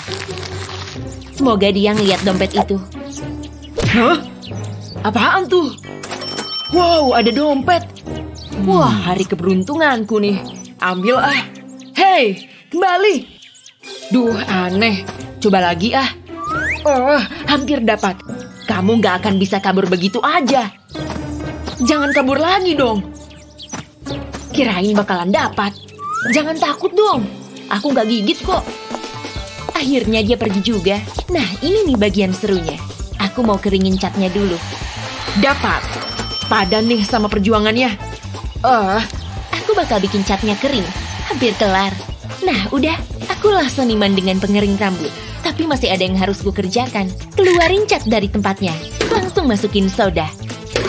Semoga dia ngeliat dompet itu. Hah? Apaan tuh? Wow, ada dompet. Wah, hari keberuntunganku nih. Ambil ah. Hei, kembali. Duh, aneh. Coba lagi ah. Oh, hampir dapat. Kamu nggak akan bisa kabur begitu aja. Jangan kabur lagi dong. Kirain bakalan dapat. Jangan takut dong. Aku nggak gigit kok. Akhirnya dia pergi juga. Nah, ini nih bagian serunya. Aku mau keringin catnya dulu. Dapat. Padan nih sama perjuangannya. Ah, Aku bakal bikin catnya kering. Hampir kelar. Nah, udah. Akulah seniman dengan pengering rambut. Tapi masih ada yang harus ku kerjakan. Keluarin cat dari tempatnya. Langsung masukin soda.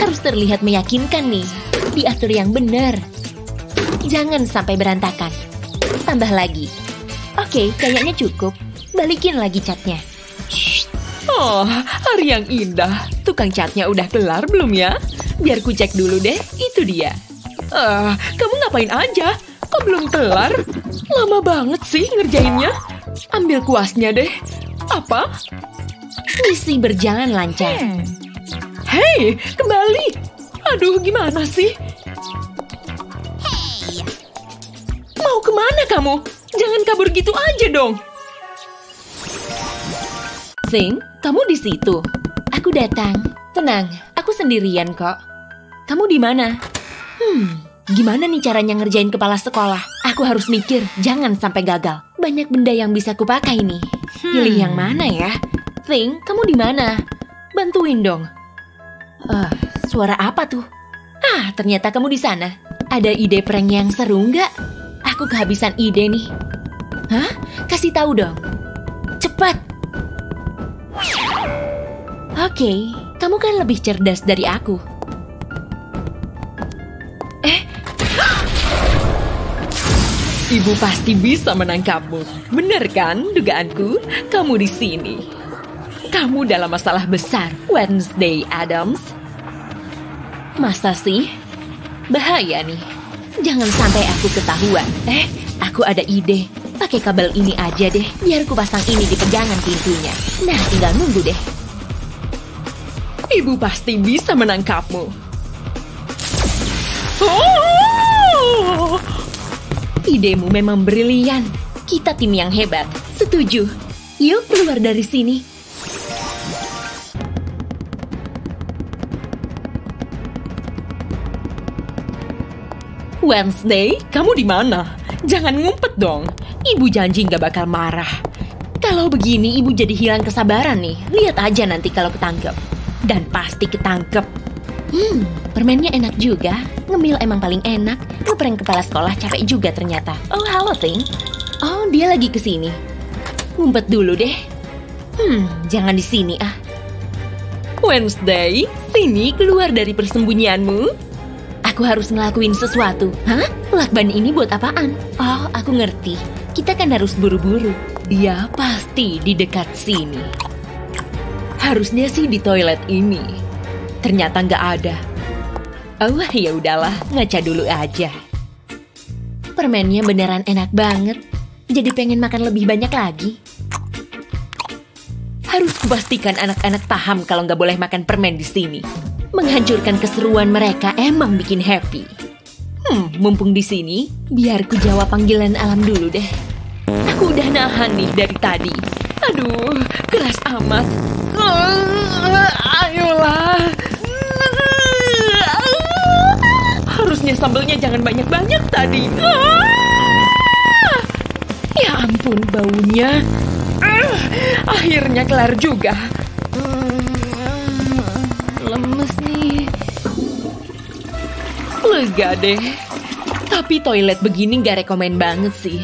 Harus terlihat meyakinkan nih. Diatur yang benar. Jangan sampai berantakan. Tambah lagi. Oke, kayaknya cukup. Balikin lagi catnya. Oh, hari yang indah. Tukang catnya udah kelar belum ya? Biar ku cek dulu deh. Itu dia. Ah, kamu ngapain aja? Kok belum kelar? Lama banget sih ngerjainnya. Ambil kuasnya deh. Apa? Misi berjalan lancar. Hei, kembali. Aduh, gimana sih? Mau ke mana kamu? Jangan kabur gitu aja dong. Sing, kamu di situ. Aku datang. Tenang, aku sendirian kok. Kamu di mana? Hmm, gimana nih caranya ngerjain kepala sekolah? Aku harus mikir, jangan sampai gagal. Banyak benda yang bisa kupakai nih. Pilih yang mana ya? Thing, kamu di mana? Bantuin dong. Ah, suara apa tuh? Ah, ternyata kamu di sana. Ada ide prank yang seru nggak? Aku kehabisan ide nih. Hah? Kasih tahu dong. Oke, kamu kan lebih cerdas dari aku. Eh, Ibu pasti bisa menangkapmu. Benar kan dugaanku? Kamu di sini. Kamu dalam masalah besar, Wednesday Adams. Masa sih? Bahaya nih. Jangan sampai aku ketahuan. Eh, aku ada ide. Pakai kabel ini aja deh, biar ku pasang ini di pegangan pintunya. Nah, tinggal nunggu deh. Ibu pasti bisa menangkapmu. Oh! Idemu memang brilian. Kita tim yang hebat. Setuju. Yuk keluar dari sini. Wednesday, kamu di mana? Jangan ngumpet dong. Ibu janji nggak bakal marah. Kalau begini, ibu jadi hilang kesabaran nih. Lihat aja nanti kalau ketangkep. Dan pasti ketangkep. Hmm, permennya enak juga. Ngemil emang paling enak. Ngeprank kepala sekolah capek juga ternyata. Oh, halo, Ting. Oh, dia lagi ke sini. Ngumpet dulu deh. Hmm, jangan di sini ah. Wednesday, sini keluar dari persembunyianmu. Aku harus ngelakuin sesuatu. Hah? Lakban ini buat apaan? Oh, aku ngerti. Kita kan harus buru-buru. Dia pasti di dekat sini. Harusnya sih di toilet ini. Ternyata nggak ada. Oh, ya udahlah, ngaca dulu aja. Permennya beneran enak banget. Jadi pengen makan lebih banyak lagi. Harus kupastikan anak-anak paham kalau nggak boleh makan permen di sini. Menghancurkan keseruan mereka emang bikin happy. Hmm, mumpung di sini, biar ku jawab panggilan alam dulu deh. Aku udah nahan nih dari tadi. Aduh, keras amat. Ayolah. Harusnya sambelnya jangan banyak-banyak tadi. Ya ampun, baunya. Akhirnya kelar juga. Lemes nih. Lega deh. Tapi toilet begini gak rekomen banget sih.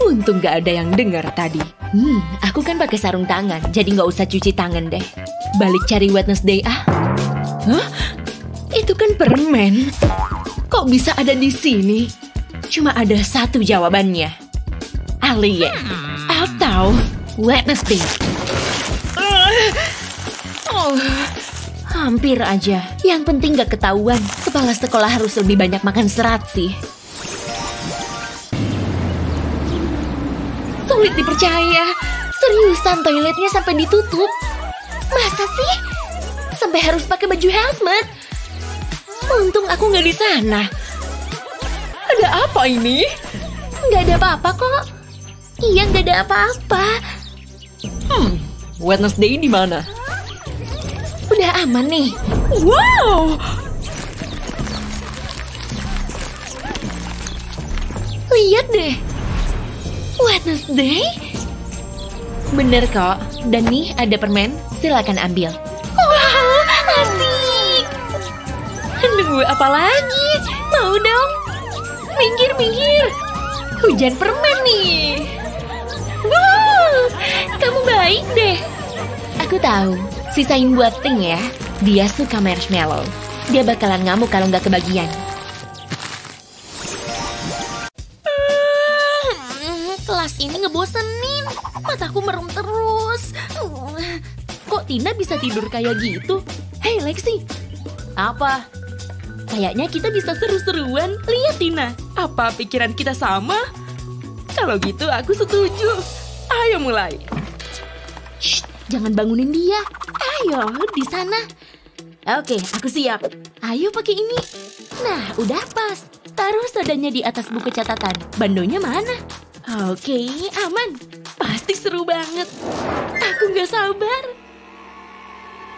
Untung gak ada yang dengar tadi. Hmm, aku kan pakai sarung tangan, jadi gak usah cuci tangan deh. Balik cari Wednesday ah. Hah? Itu kan permen. Kok bisa ada di sini? Cuma ada satu jawabannya. Alien atau Wednesday. Oh, hampir aja. Yang penting gak ketahuan. Kepala sekolah harus lebih banyak makan serat sih. Sulit dipercaya. Seriusan toiletnya sampai ditutup. Masa sih? Sampai harus pakai baju hazmat. Untung aku nggak di sana. Ada apa ini? Nggak ada apa-apa kok. Iya, nggak ada apa-apa. Hmm, Wednesday di mana? Udah aman nih. Wow! Lihat deh. Wednesday? Bener kok. Dan nih ada permen. Silakan ambil. Wow, asik. Aduh, apa lagi? Mau dong? Minggir, minggir. Hujan permen nih. Wow, kamu baik deh. Aku tahu. Sisain buat Ting ya. Dia suka marshmallow. Dia bakalan ngamuk kalau nggak kebagian. Ini ngebosenin. Mataku merem terus. Kok Tina bisa tidur kayak gitu? Hei Lexi. Apa? Kayaknya kita bisa seru-seruan. Lihat Tina. Apa pikiran kita sama? Kalau gitu aku setuju. Ayo mulai. Shh, jangan bangunin dia. Ayo, di sana. Oke, aku siap. Ayo pakai ini. Nah, udah pas. Taruh sodanya di atas buku catatan. Bandonya mana? Oke, aman. Pasti seru banget. Aku nggak sabar.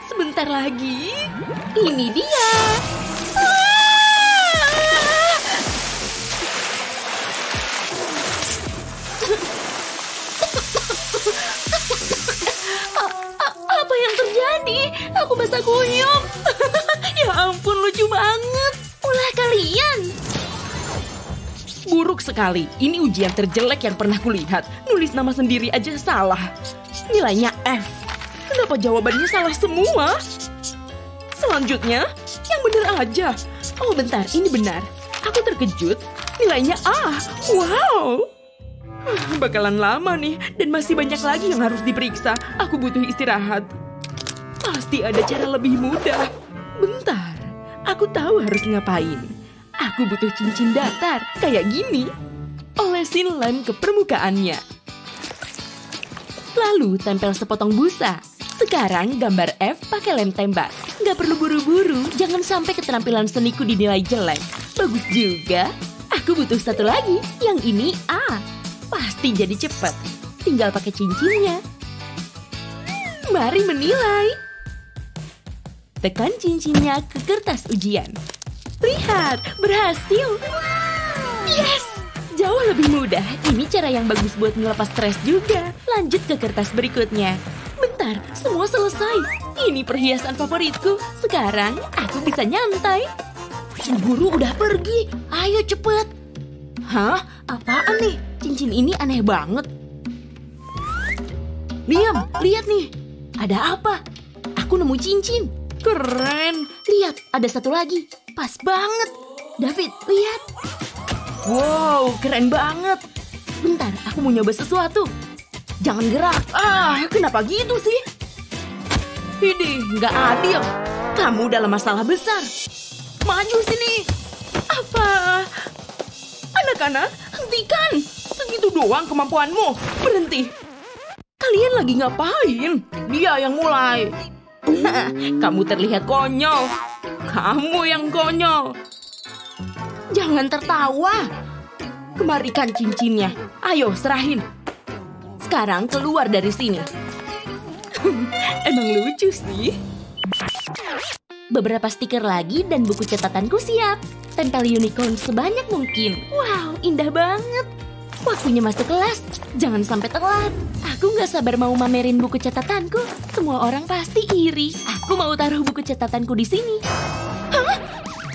Sebentar lagi. Ini dia. Ah! Apa yang terjadi? Aku basah kuyup. ya ampun, lucu banget. Ulah kalian. Buruk sekali. Ini ujian terjelek yang pernah kulihat. Nulis nama sendiri aja salah. Nilainya F. Kenapa jawabannya salah semua? Selanjutnya, yang benar aja. Oh bentar, ini benar. Aku terkejut. Nilainya A. Wow. Ah, Bakalan lama nih, dan masih banyak lagi yang harus diperiksa. Aku butuh istirahat. Pasti ada cara lebih mudah. Bentar, aku tahu harus ngapain. Aku butuh cincin datar, kayak gini. Olesin lem ke permukaannya. Lalu tempel sepotong busa. Sekarang gambar F pakai lem tembak. Nggak perlu buru-buru, jangan sampai keterampilan seniku dinilai jelek. Bagus juga. Aku butuh satu lagi, yang ini A. Pasti jadi cepet. Tinggal pakai cincinnya. Mari menilai. Tekan cincinnya ke kertas ujian. Lihat, berhasil. Yes! Jauh lebih mudah. Ini cara yang bagus buat ngelepas stres juga. Lanjut ke kertas berikutnya. Bentar, semua selesai. Ini perhiasan favoritku. Sekarang aku bisa nyantai. Si guru udah pergi. Ayo cepet. Hah? Apaan nih? Cincin ini aneh banget. Diam, lihat nih. Ada apa? Aku nemu cincin. Keren. Lihat, ada satu lagi. Pas banget. David, lihat. Wow, keren banget. Bentar, aku mau nyoba sesuatu. Jangan gerak. Ah, kenapa gitu sih? Ini nggak adil. Kamu dalam masalah besar. Maju sini. Apa? Anak-anak, hentikan. Segitu doang kemampuanmu. Berhenti. Kalian lagi ngapain? Dia yang mulai. Kamu terlihat konyol. Kamu yang konyol. Jangan tertawa. Kemarikan cincinnya. Ayo, serahin. Sekarang keluar dari sini. Emang lucu sih. Beberapa stiker lagi dan buku catatanku siap. Tempel unicorn sebanyak mungkin. Wow, indah banget. Waktunya masuk kelas. Jangan sampai telat. Aku nggak sabar mau mamerin buku catatanku. Semua orang pasti iri. Aku mau taruh buku catatanku di sini. Hah?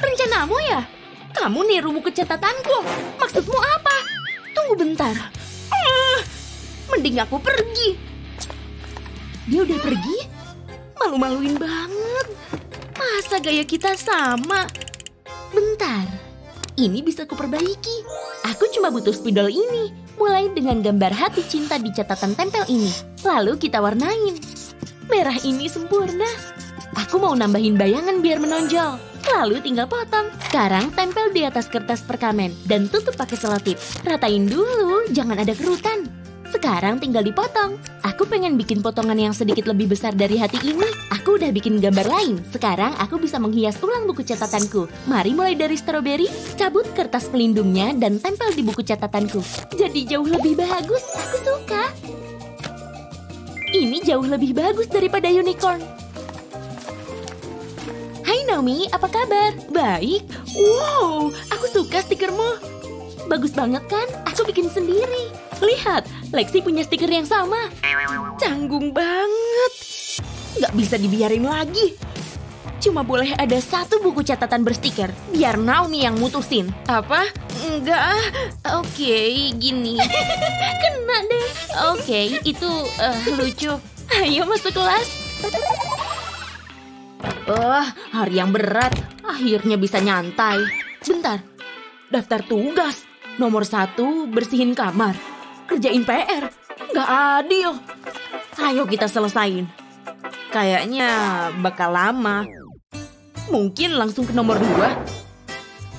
Rencanamu ya? Kamu niru buku catatanku. Maksudmu apa? Tunggu bentar. Ah, mending aku pergi. Dia udah pergi? Malu-maluin banget. Masa gaya kita sama? Bentar. Ini bisa kuperbaiki. Aku cuma butuh spidol ini. Mulai dengan gambar hati cinta di catatan tempel ini. Lalu kita warnain. Merah ini sempurna. Aku mau nambahin bayangan biar menonjol. Lalu tinggal potong. Sekarang tempel di atas kertas perkamen dan tutup pakai selotip. Ratain dulu, jangan ada kerutan. Sekarang tinggal dipotong. Aku pengen bikin potongan yang sedikit lebih besar dari hati ini. Aku udah bikin gambar lain. Sekarang aku bisa menghias ulang buku catatanku. Mari mulai dari stroberi, cabut kertas pelindungnya dan tempel di buku catatanku. Jadi jauh lebih bagus. Aku suka. Ini jauh lebih bagus daripada unicorn. Hai Naomi, apa kabar? Baik. Wow, aku suka stikermu. Bagus banget kan? Aku bikin sendiri. Lihat, Lexi punya stiker yang sama. Canggung banget. Nggak bisa dibiarin lagi. Cuma boleh ada satu buku catatan berstiker. Biar Naomi yang mutusin. Apa? Enggak. Oke, gini. Kena deh. Oke, itu eh, lucu. Ayo masuk kelas. Oh, hari yang berat. Akhirnya bisa nyantai. Bentar. Daftar tugas. Nomor satu, bersihin kamar. Kerjain PR. Nggak adil. Ayo kita selesain. Kayaknya bakal lama. Mungkin langsung ke nomor dua.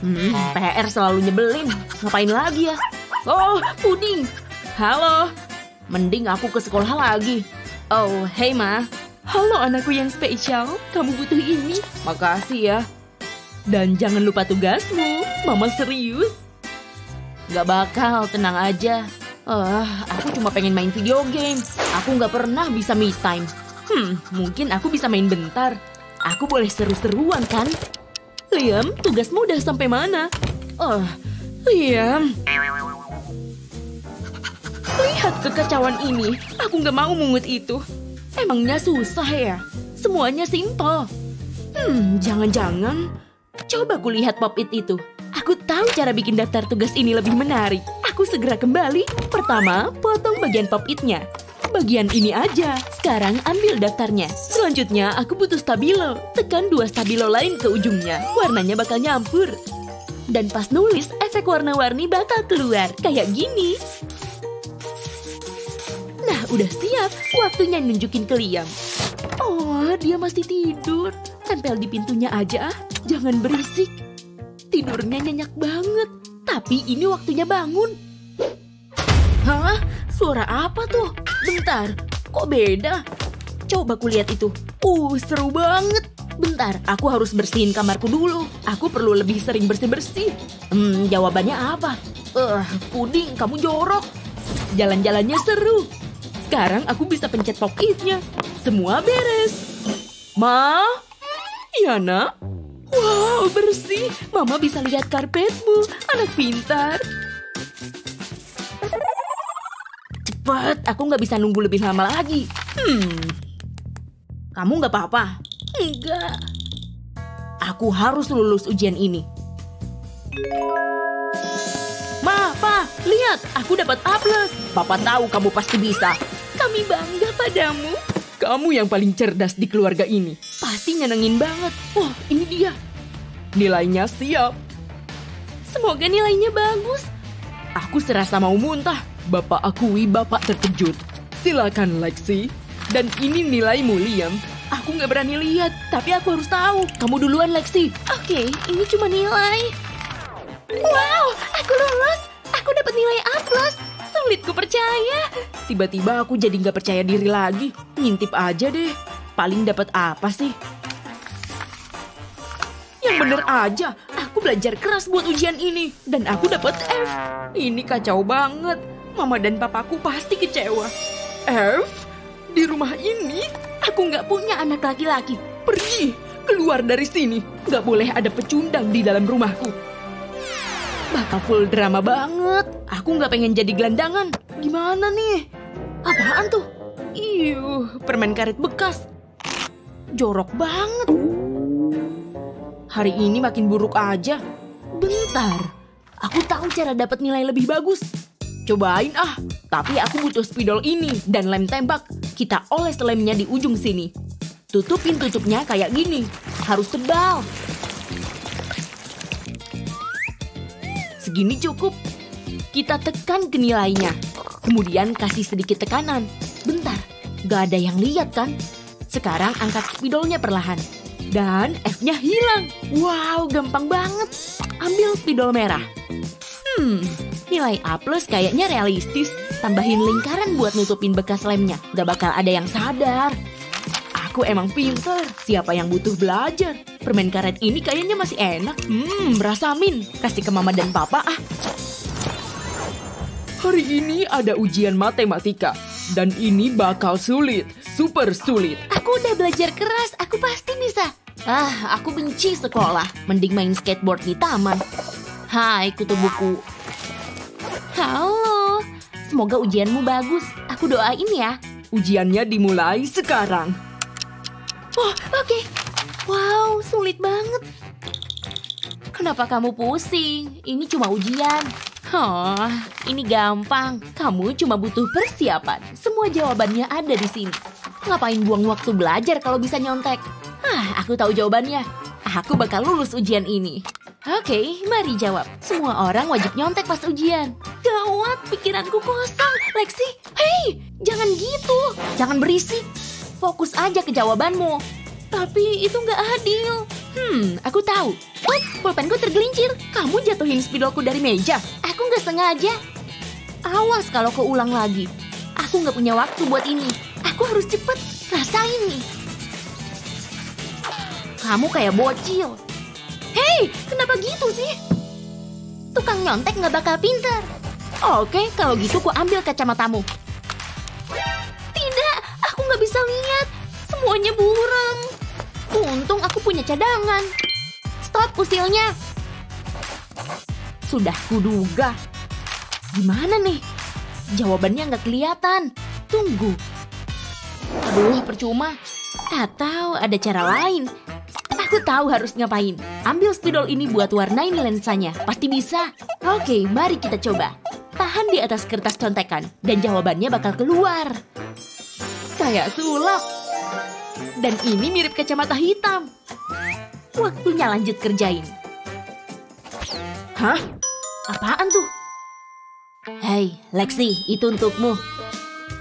Hmm, PR selalu nyebelin. Ngapain lagi ya? Oh, puding. Halo. Mending aku ke sekolah lagi. Oh, hey Ma. Halo anakku yang spesial. Kamu butuh ini? Makasih ya. Dan jangan lupa tugasmu. Mama serius. Gak bakal, tenang aja. Ah, aku cuma pengen main video game. Aku nggak pernah bisa me time. Hmm, mungkin aku bisa main bentar. Aku boleh seru-seruan kan? Liam, tugasmu udah sampai mana? Oh, Liam. Lihat kekacauan ini. Aku nggak mau mungut itu. Emangnya susah ya? Semuanya simpel. Hmm, jangan-jangan. Coba kulihat pop-it itu. Aku tahu cara bikin daftar tugas ini lebih menarik. Aku segera kembali. Pertama, potong bagian pop-itnya. Bagian ini aja. Sekarang ambil daftarnya. Selanjutnya, aku butuh stabilo. Tekan dua stabilo lain ke ujungnya. Warnanya bakal nyampur. Dan pas nulis, efek warna-warni bakal keluar. Kayak gini. Nah, udah siap. Waktunya nunjukin ke Liam. Oh, dia masih tidur. Tempel di pintunya aja. Jangan berisik. Tidurnya nyenyak banget. Tapi ini waktunya bangun. Hah? Suara apa tuh? Bentar, kok beda? Coba kulihat itu. Uh, seru banget. Bentar, aku harus bersihin kamarku dulu. Aku perlu lebih sering bersih-bersih. Hmm, jawabannya apa? Eh, puding, kamu jorok. Jalan-jalannya seru. Sekarang aku bisa pencet pocketnya. Semua beres. Ma? Nak? Wow, bersih. Mama bisa lihat karpetmu. Anak pintar. Cepat, aku nggak bisa nunggu lebih lama lagi. Hmm. Kamu nggak apa-apa? Enggak. Aku harus lulus ujian ini. Ma, Pa, lihat, aku dapat A+. Papa tahu kamu pasti bisa. Kami bangga padamu. Kamu yang paling cerdas di keluarga ini. Pasti nyenengin banget. Wah, ini dia. Nilainya siap. Semoga nilainya bagus. Aku serasa mau muntah. Bapak akui bapak terkejut. Silakan Lexi. Dan ini nilaimu, Liam. Aku nggak berani lihat, tapi aku harus tahu. Kamu duluan, Lexi. Oke, ini cuma nilai. Wow, aku lulus. Aku dapat nilai A+. Sulit ku percaya. Tiba-tiba aku jadi nggak percaya diri lagi. Ngintip aja deh. Paling dapat apa sih? Bener aja, aku belajar keras buat ujian ini. Dan aku dapat F. Ini kacau banget. Mama dan papaku pasti kecewa. F? Di rumah ini, aku nggak punya anak laki-laki. Pergi, keluar dari sini. Nggak boleh ada pecundang di dalam rumahku. Bakal full drama banget. Aku nggak pengen jadi gelandangan. Gimana nih? Apaan tuh? Iyuh, permen karet bekas. Jorok banget. Hari ini makin buruk aja. Bentar, aku tahu cara dapat nilai lebih bagus. Cobain ah, tapi aku butuh spidol ini dan lem tembak. Kita oles lemnya di ujung sini. Tutupin tutupnya kayak gini. Harus tebal. Segini cukup. Kita tekan ke nilainya. Kemudian kasih sedikit tekanan. Bentar, gak ada yang lihat kan? Sekarang angkat spidolnya perlahan. Dan F-nya hilang. Wow, gampang banget. Ambil spidol merah. Hmm, nilai A plus kayaknya realistis. Tambahin lingkaran buat nutupin bekas lemnya. Gak bakal ada yang sadar. Aku emang pinter. Siapa yang butuh belajar? Permen karet ini kayaknya masih enak. Hmm, rasa min. Kasih ke mama dan papa ah. Hari ini ada ujian matematika. Dan ini bakal sulit. Super sulit. Aku udah belajar keras, aku pasti bisa. Ah, aku benci sekolah. Mending main skateboard di taman. Hai, kutu buku. Halo, Semoga ujianmu bagus. Aku doain ya. Ujiannya dimulai sekarang. oh oke. Wow, sulit banget. Kenapa kamu pusing? Ini cuma ujian. Oh, ini gampang. Kamu cuma butuh persiapan. Semua jawabannya ada di sini. Ngapain buang waktu belajar kalau bisa nyontek? Ah, aku tahu jawabannya. Aku bakal lulus ujian ini. Oke, mari jawab. Semua orang wajib nyontek pas ujian. Gawat, pikiranku kosong. Lexi, hei, jangan gitu. Jangan berisik. Fokus aja ke jawabanmu. Tapi itu nggak adil. Hmm, aku tahu. Ups, pulpenku tergelincir. Kamu jatuhin spidolku dari meja. Aku nggak sengaja. Awas kalau keulang lagi. Aku nggak punya waktu buat ini. Aku harus cepet. Rasain nih. Kamu kayak bocil. Hei, kenapa gitu sih? Tukang nyontek nggak bakal pinter. Oke, kalau gitu ku ambil kacamatamu. Tidak, aku nggak bisa lihat. Semuanya buram. Untung aku punya cadangan. Stop usilnya. Sudah kuduga. Gimana nih? Jawabannya nggak kelihatan. Tunggu. Aduh, percuma. Atau ada cara lain. Aku tahu harus ngapain. Ambil spidol ini buat warnain lensanya. Pasti bisa. Oke, mari kita coba. Tahan di atas kertas contekan. Dan jawabannya bakal keluar. Kayak sulap. Dan ini mirip kacamata hitam. Waktunya lanjut kerjain. Hah? Apaan tuh? Hei, Lexi, itu untukmu.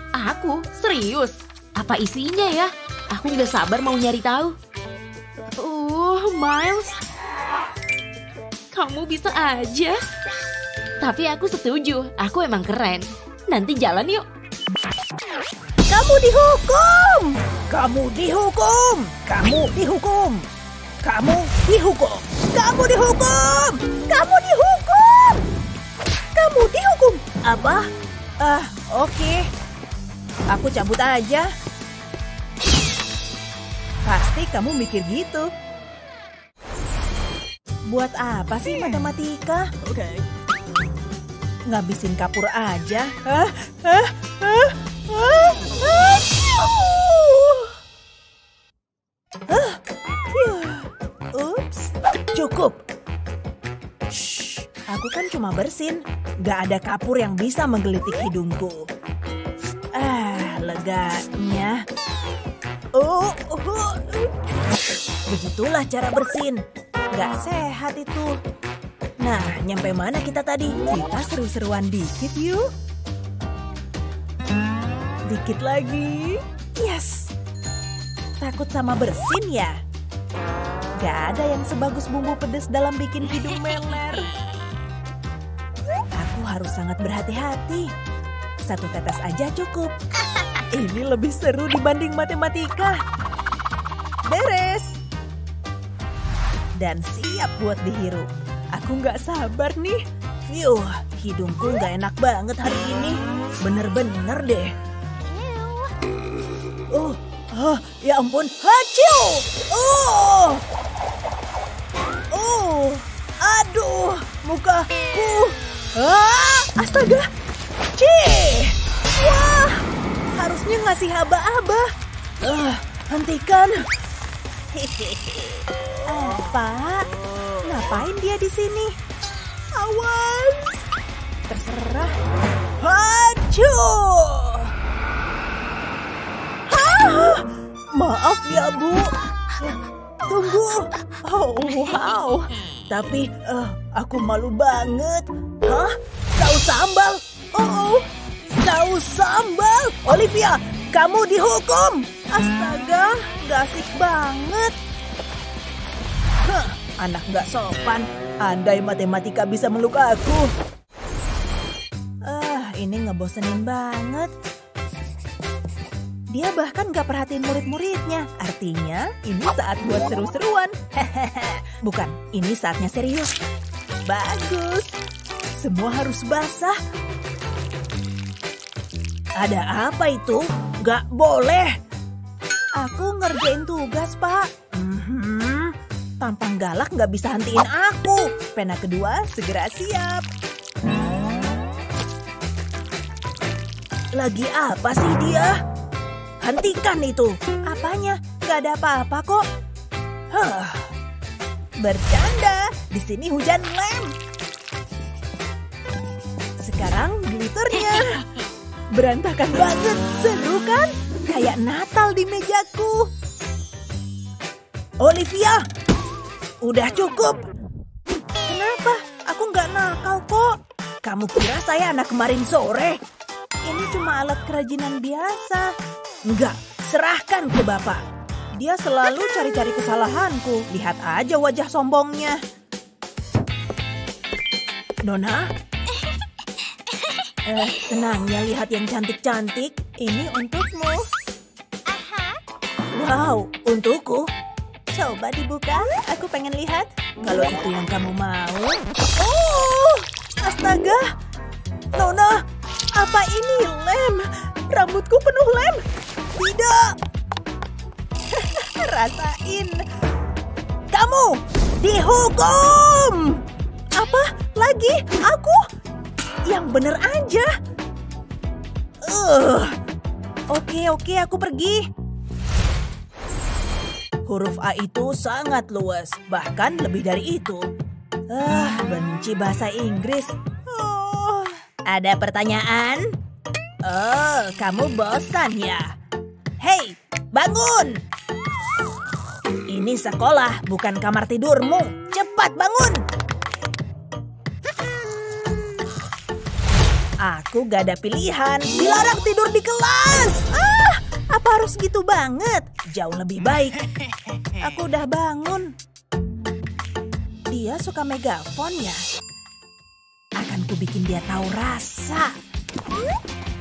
Aku? Serius? Apa isinya ya? Aku nggak sabar mau nyari tahu. Uh, Miles. Kamu bisa aja. Tapi aku setuju, aku emang keren. Nanti jalan yuk. Kamu dihukum! Kamu dihukum! Kamu dihukum! Kamu dihukum! Kamu dihukum! Kamu dihukum! Kamu dihukum! Apa? Ah, oke. Aku cabut aja. Pasti kamu mikir gitu. Buat apa sih matematika? Oke. Ngabisin kapur aja. Hah? Hah? Hah? Ups. Cukup. Shh, aku kan cuma bersin. Gak ada kapur yang bisa menggelitik hidungku. Ah, leganya. Oh, oh. Begitulah cara bersin. Gak sehat itu. Nah, nyampe mana kita tadi? Kita seru-seruan dikit yuk. Dikit lagi. Yes. Takut sama bersin ya? Gak ada yang sebagus bumbu pedas dalam bikin hidung meler. Aku harus sangat berhati-hati. Satu tetes aja cukup. Ini lebih seru dibanding matematika. Beres. Dan siap buat dihirup. Aku nggak sabar nih. Yuh, hidungku nggak enak banget hari ini. Bener-bener deh. Oh, oh, ya ampun. Haciu! Oh! Oh, aduh, mukaku. Ah, astaga. Cih! Wah, harusnya ngasih haba-haba. Ah, hentikan. Apa? Ngapain dia di sini? Awas. Terserah. Hacu! Maaf ya, Bu. Tunggu. Oh, wow. Tapi eh, aku malu banget. Hah? Saus sambal? Oh, oh. Saus sambal? Olivia, kamu dihukum. Astaga, gak asik banget. Hah, anak gak sopan. Andai matematika bisa meluk aku. Ah, ini ngebosenin banget. Dia bahkan gak perhatiin murid-muridnya. Artinya, ini saat buat seru-seruan. Bukan, ini saatnya serius. Bagus. Semua harus basah. Ada apa itu? Gak boleh. Aku ngerjain tugas, Pak. Mhm. Tampang galak gak bisa hentiin aku. Pena kedua segera siap. Lagi apa sih dia? Hentikan itu. Apanya? Gak ada apa-apa kok. Huh. Bercanda. Di sini hujan lem. Sekarang glitternya. Berantakan banget. Seru kan? Kayak Natal di mejaku. Olivia, udah cukup. Kenapa? Aku nggak nakal kok. Kamu kira saya anak kemarin sore? Ini cuma alat kerajinan biasa. Enggak, serahkan ke bapak. Dia selalu cari-cari kesalahanku. Lihat aja wajah sombongnya. Nona? Eh, senangnya lihat yang cantik-cantik. Ini untukmu. Wow, untukku. Coba dibuka, aku pengen lihat. Kalau itu yang kamu mau. Oh, astaga. Nona, apa ini lem? Rambutku penuh lem. Tidak. Rasain. Kamu dihukum. Apa? Lagi? Aku? Yang bener aja. Uh. Oke, oke, aku pergi. Huruf A itu sangat luas, bahkan lebih dari itu. Ah, benci bahasa Inggris. Oh. Ada pertanyaan? Oh, kamu bosan ya? Hei, bangun! Ini sekolah, bukan kamar tidurmu. Cepat bangun! Aku gak ada pilihan. Dilarang tidur di kelas. Ah, apa harus gitu banget? Jauh lebih baik. Aku udah bangun. Dia suka megafon ya? Akan ku bikin dia tahu rasa.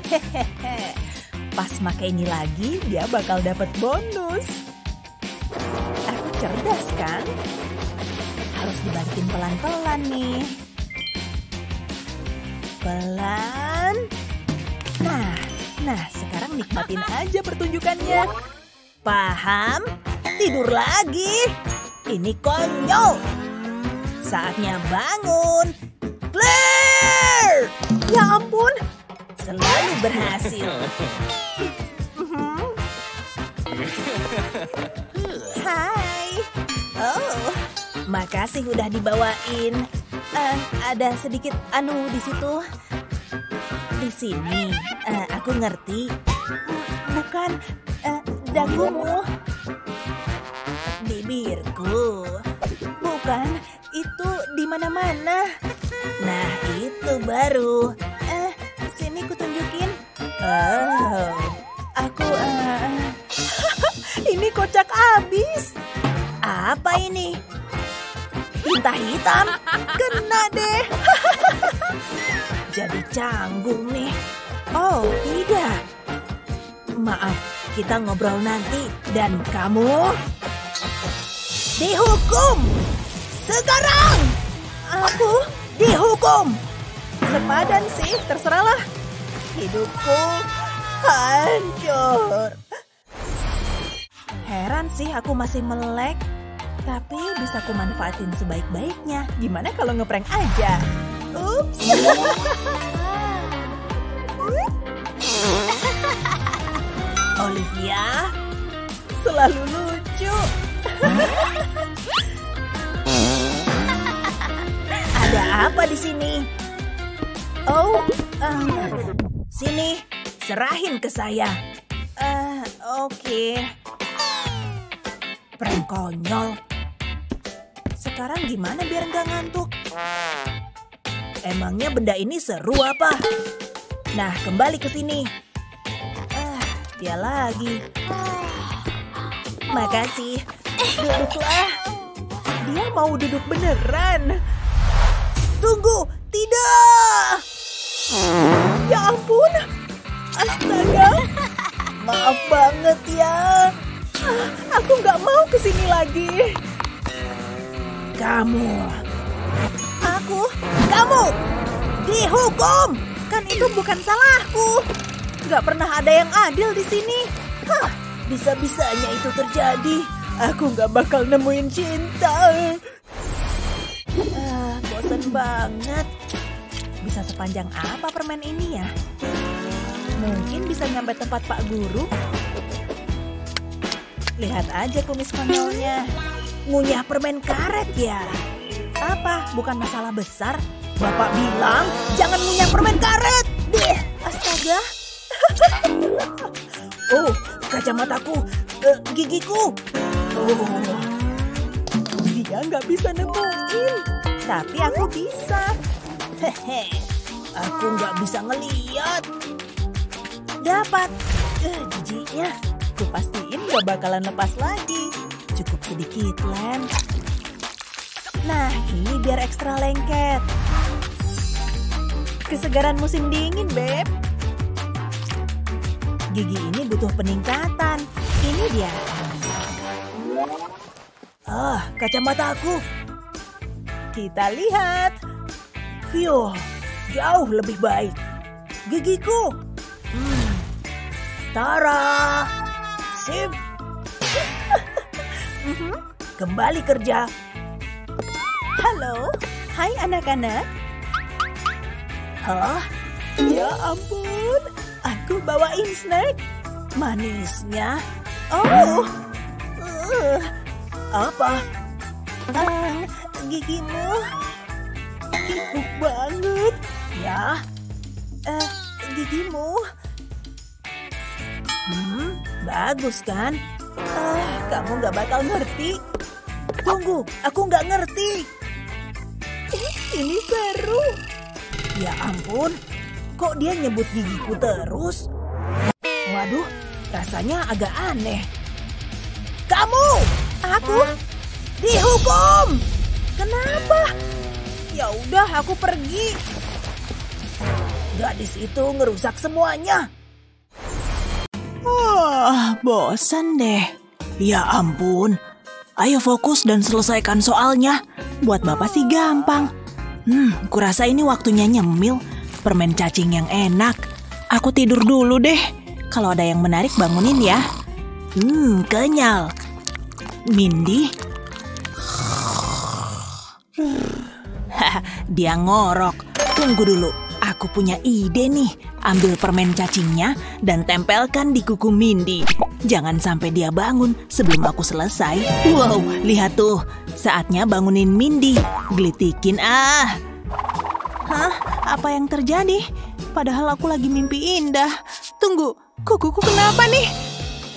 Hehehe. Pas pakai ini lagi, dia bakal dapat bonus. Aku cerdas kan? Harus dibanting pelan-pelan nih. Pelan. Nah, nah sekarang nikmatin aja pertunjukannya. Paham? Tidur lagi. Ini konyol. Saatnya bangun. Clear! Ya ampun, selalu berhasil. Hai. Oh, makasih udah dibawain. Eh, ada sedikit anu di situ. Di sini, Eh, aku ngerti. Bukan eh, dagumu. Bibirku. Bukan, itu di mana-mana. Nah, itu baru. Eh, sini kutunjukin. Oh, aku eh, ini kocak abis. Apa ini? Tinta hitam? Kena deh. Jadi canggung nih. Oh, tidak. Maaf, kita ngobrol nanti. Dan kamu dihukum. Sekarang aku dihukum. Sepadan sih, terserahlah. Hidupku hancur. Heran sih aku masih melek. Tapi bisa aku manfaatin sebaik-baiknya. Gimana kalau ngeprank aja? Ups. Olivia selalu lucu. Ada apa di sini? Oh, em, sini, serahin ke saya. Eh, oke. Prank konyol. Sekarang gimana biar nggak ngantuk? Emangnya benda ini seru apa? Nah, kembali ke sini. Ah, dia lagi. Makasih. Duduklah. Dia mau duduk beneran. Tunggu, tidak. Ya ampun. Astaga. Maaf banget ya. Aku nggak mau ke sini lagi. Kamu. Aku. Kamu. Dihukum. Kan itu bukan salahku. Nggak pernah ada yang adil di sini. Hah, bisa-bisanya itu terjadi. Aku nggak bakal nemuin cinta. Ah, bosan banget. Bisa sepanjang apa permen ini ya? Mungkin bisa nyampe tempat Pak Guru. Lihat aja kumis konyolnya. Ngunyah permen karet ya. Apa? Bukan masalah besar? Bapak bilang jangan ngunyah permen karet. Deh, astaga. oh, kacamataku, eh, gigiku. Oh, dia nggak bisa nemuin. Tapi aku bisa. Aku nggak bisa ngeliat. Dapat. Eh, jijiknya. Ku pastiin gak bakalan lepas lagi. Cukup sedikit lem. Nah, ini biar ekstra lengket. kesegaran musim dingin, Beb. Gigi ini butuh peningkatan. Ini dia. Ah, kacamata aku. Kita lihat. View, jauh lebih baik. Gigiku. Hmm. Tara. Sip. Mhm, Kembali kerja. Halo, hai anak-anak. Hah? Ya ampun, aku bawain snack. Manisnya. Oh, uh, apa? Ah, gigimu kikuk banget. Ya, eh, gigimu. Hmm, bagus kan? Ah, kamu nggak bakal ngerti. Tunggu, aku nggak ngerti. Ih, Ini seru. Ya ampun, kok dia nyebut gigiku terus? Waduh, rasanya agak aneh. Kamu, aku dihukum. Kenapa? Ya udah, aku pergi. Gadis itu ngerusak semuanya. Wah, bosan deh. Ya ampun. Ayo fokus dan selesaikan soalnya. Buat bapak sih gampang. Hmm, kurasa ini waktunya nyemil. Permen cacing yang enak. Aku tidur dulu deh. Kalau ada yang menarik bangunin ya. Hmm, kenyal. Mindy? Dia ngorok. Tunggu dulu. Aku punya ide nih. Ambil permen cacingnya dan tempelkan di kuku Mindy. Jangan sampai dia bangun sebelum aku selesai. Wow, lihat tuh. Saatnya bangunin Mindy. Gelitikin ah. Hah? Apa yang terjadi? Padahal aku lagi mimpi indah. Tunggu, kukuku kenapa nih?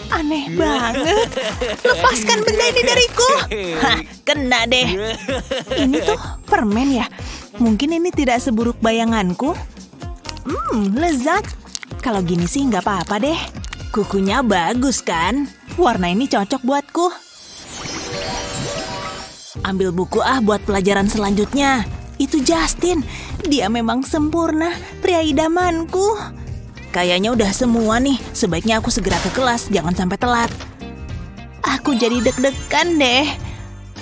Aneh banget. Lepaskan benda ini dariku. Hah, kena deh. Ini tuh permen ya? Mungkin ini tidak seburuk bayanganku. Hmm, lezat. Kalau gini sih nggak apa-apa deh. Kukunya bagus kan? Warna ini cocok buatku. Ambil buku ah buat pelajaran selanjutnya. Itu Justin. Dia memang sempurna, pria idamanku. Kayaknya udah semua nih. Sebaiknya aku segera ke kelas, jangan sampai telat. Aku jadi deg-degan deh.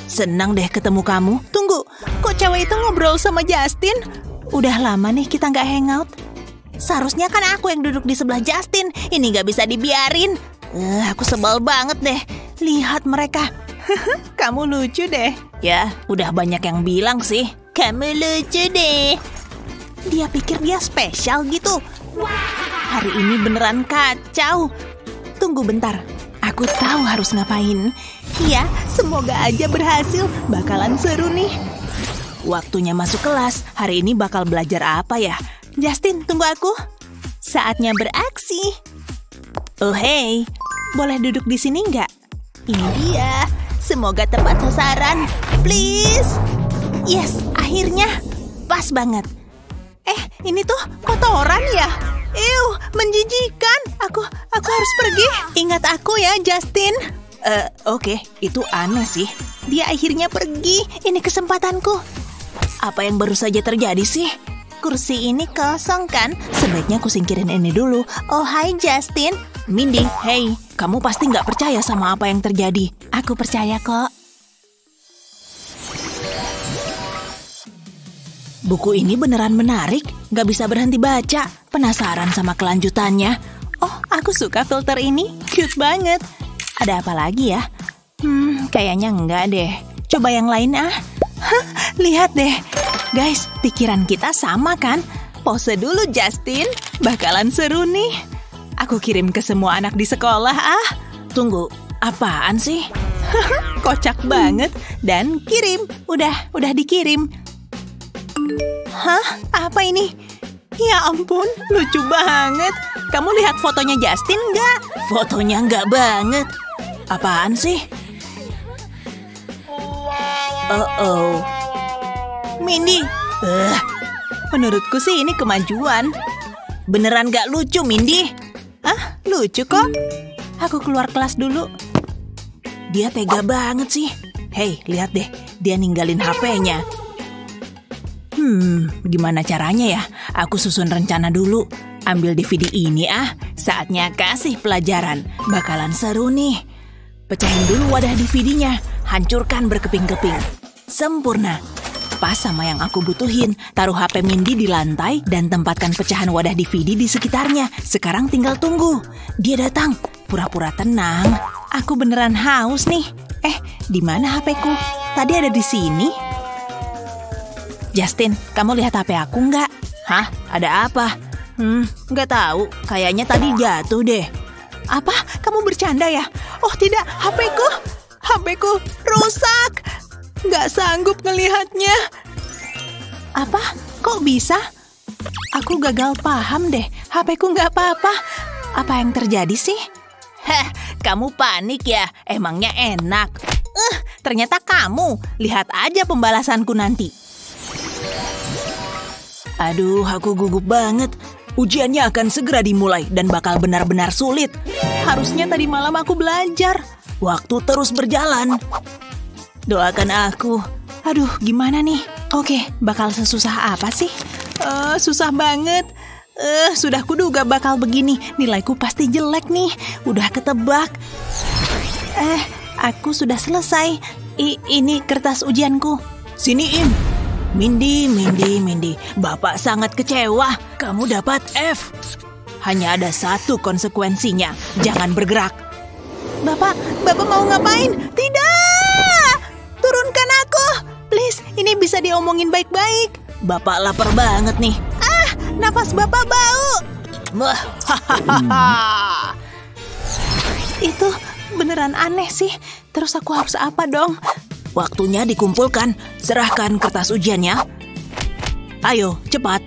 Senang deh ketemu kamu. Tunggu, kok cewek itu ngobrol sama Justin? Udah lama nih kita nggak hangout. Seharusnya kan aku yang duduk di sebelah Justin. Ini nggak bisa dibiarin. Eh, aku sebel banget deh. Lihat mereka. Kamu lucu deh. Ya, udah banyak yang bilang sih. Kamu lucu deh. Dia pikir dia spesial gitu. Hari ini beneran kacau. Tunggu bentar. Aku tahu harus ngapain. Ya, semoga aja berhasil. Bakalan seru nih. Waktunya masuk kelas. Hari ini bakal belajar apa ya? Justin, tunggu aku. Saatnya beraksi. Oh hey, boleh duduk di sini nggak? Ini dia. Semoga tepat sasaran. Please. Yes, akhirnya. Pas banget. Eh, ini tuh kotoran ya? Ew, menjijikan. Aku aku harus pergi. Ingat aku ya, Justin. Eh, oke, itu aneh sih. Dia akhirnya pergi. Ini kesempatanku. Apa yang baru saja terjadi sih? Kursi ini kosong kan? Sebaiknya aku singkirin ini dulu. Oh, hai Justin. Mindy, hey. Kamu pasti nggak percaya sama apa yang terjadi. Aku percaya kok. Buku ini beneran menarik, nggak bisa berhenti baca. Penasaran sama kelanjutannya. Oh, aku suka filter ini, cute banget. Ada apa lagi ya? Hmm, kayaknya enggak deh. Coba yang lain ah. Hah, lihat deh. Guys, pikiran kita sama kan? Pose dulu Justin, bakalan seru nih. Aku kirim ke semua anak di sekolah ah. Tunggu, apaan sih? Kocak banget. Dan kirim, udah, udah dikirim. Hah? Apa ini? Ya ampun, lucu banget. Kamu lihat fotonya Justin nggak? Fotonya nggak banget. Apaan sih? Uh-oh. Mindy. Eh, menurutku sih ini kemajuan. Beneran gak lucu, Mindy? Ah, lucu kok. Aku keluar kelas dulu. Dia tega banget sih. Hei, lihat deh. Dia ninggalin HP-nya. Hmm, gimana caranya ya? Aku susun rencana dulu. Ambil DVD ini ah, saatnya kasih pelajaran. Bakalan seru nih. Pecahin dulu wadah DVD-nya, hancurkan berkeping-keping. Sempurna. Pas sama yang aku butuhin, taruh HP Mindy di lantai dan tempatkan pecahan wadah DVD di sekitarnya. Sekarang tinggal tunggu. Dia datang, pura-pura tenang. Aku beneran haus nih. Eh, di mana HP-ku? Tadi ada di sini. Justin, kamu lihat HP aku nggak? Hah? Ada apa? Hmm, nggak tahu. Kayaknya tadi jatuh deh. Apa? Kamu bercanda ya? Oh tidak, HP-ku. HP-ku rusak. Nggak sanggup ngelihatnya. Apa? Kok bisa? Aku gagal paham deh. HP-ku nggak apa-apa. Apa yang terjadi sih? Heh, kamu panik ya? Emangnya enak? Eh, ternyata kamu. Lihat aja pembalasanku nanti. Aduh, aku gugup banget. Ujiannya akan segera dimulai dan bakal benar-benar sulit. Harusnya tadi malam aku belajar. Waktu terus berjalan. Doakan aku. Aduh, gimana nih? Oke, bakal sesusah apa sih? Eh, susah banget. Eh, sudah kuduga bakal begini. Nilaiku pasti jelek nih. Udah ketebak. Eh, aku sudah selesai. I ini kertas ujianku. Sini, Im. Mindy, Mindy, Mindy. Bapak sangat kecewa. Kamu dapat F. Hanya ada satu konsekuensinya. Jangan bergerak. Bapak, Bapak mau ngapain? Tidak! Turunkan aku! Please, ini bisa diomongin baik-baik. Bapak lapar banget nih. Ah, napas Bapak bau. Wah. Itu beneran aneh sih. Terus aku harus apa dong? Waktunya dikumpulkan. Serahkan kertas ujiannya. Ayo, cepat.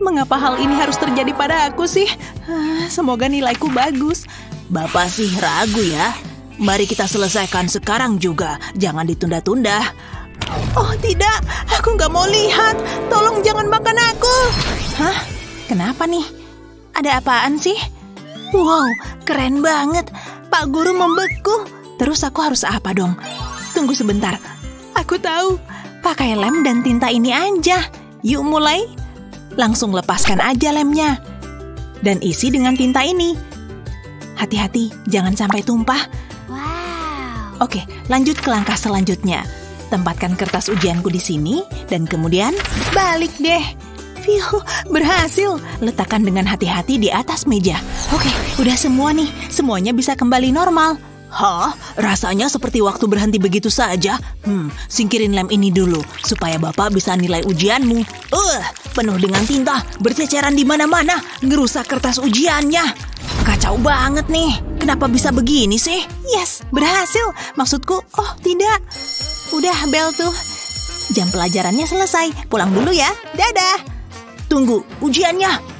Mengapa hal ini harus terjadi pada aku sih? Ah, Semoga nilaiku bagus. Bapak sih ragu ya. Mari kita selesaikan sekarang juga. Jangan ditunda-tunda. Oh tidak, aku nggak mau lihat. Tolong jangan makan aku. Hah? Kenapa nih? Ada apaan sih? Wow, keren banget. Pak Guru membeku. Terus aku harus apa dong? Tunggu sebentar. Aku tahu. Pakai lem dan tinta ini aja. Yuk mulai. Langsung lepaskan aja lemnya. Dan isi dengan tinta ini. Hati-hati, jangan sampai tumpah. Oke, lanjut ke langkah selanjutnya. Tempatkan kertas ujianku di sini dan kemudian balik deh. Fiu, berhasil. Letakkan dengan hati-hati di atas meja. Oke, udah semua nih. Semuanya bisa kembali normal. Hah? Rasanya seperti waktu berhenti begitu saja. Hmm, singkirin lem ini dulu supaya Bapak bisa nilai ujianmu. Uh, penuh dengan tinta, berceceran di mana-mana, ngerusak kertas ujiannya. Kacau banget nih. Kenapa bisa begini sih? Yes, berhasil. Maksudku, oh tidak. Udah bel tuh. Jam pelajarannya selesai. Pulang dulu ya. Dadah. Tunggu, ujiannya.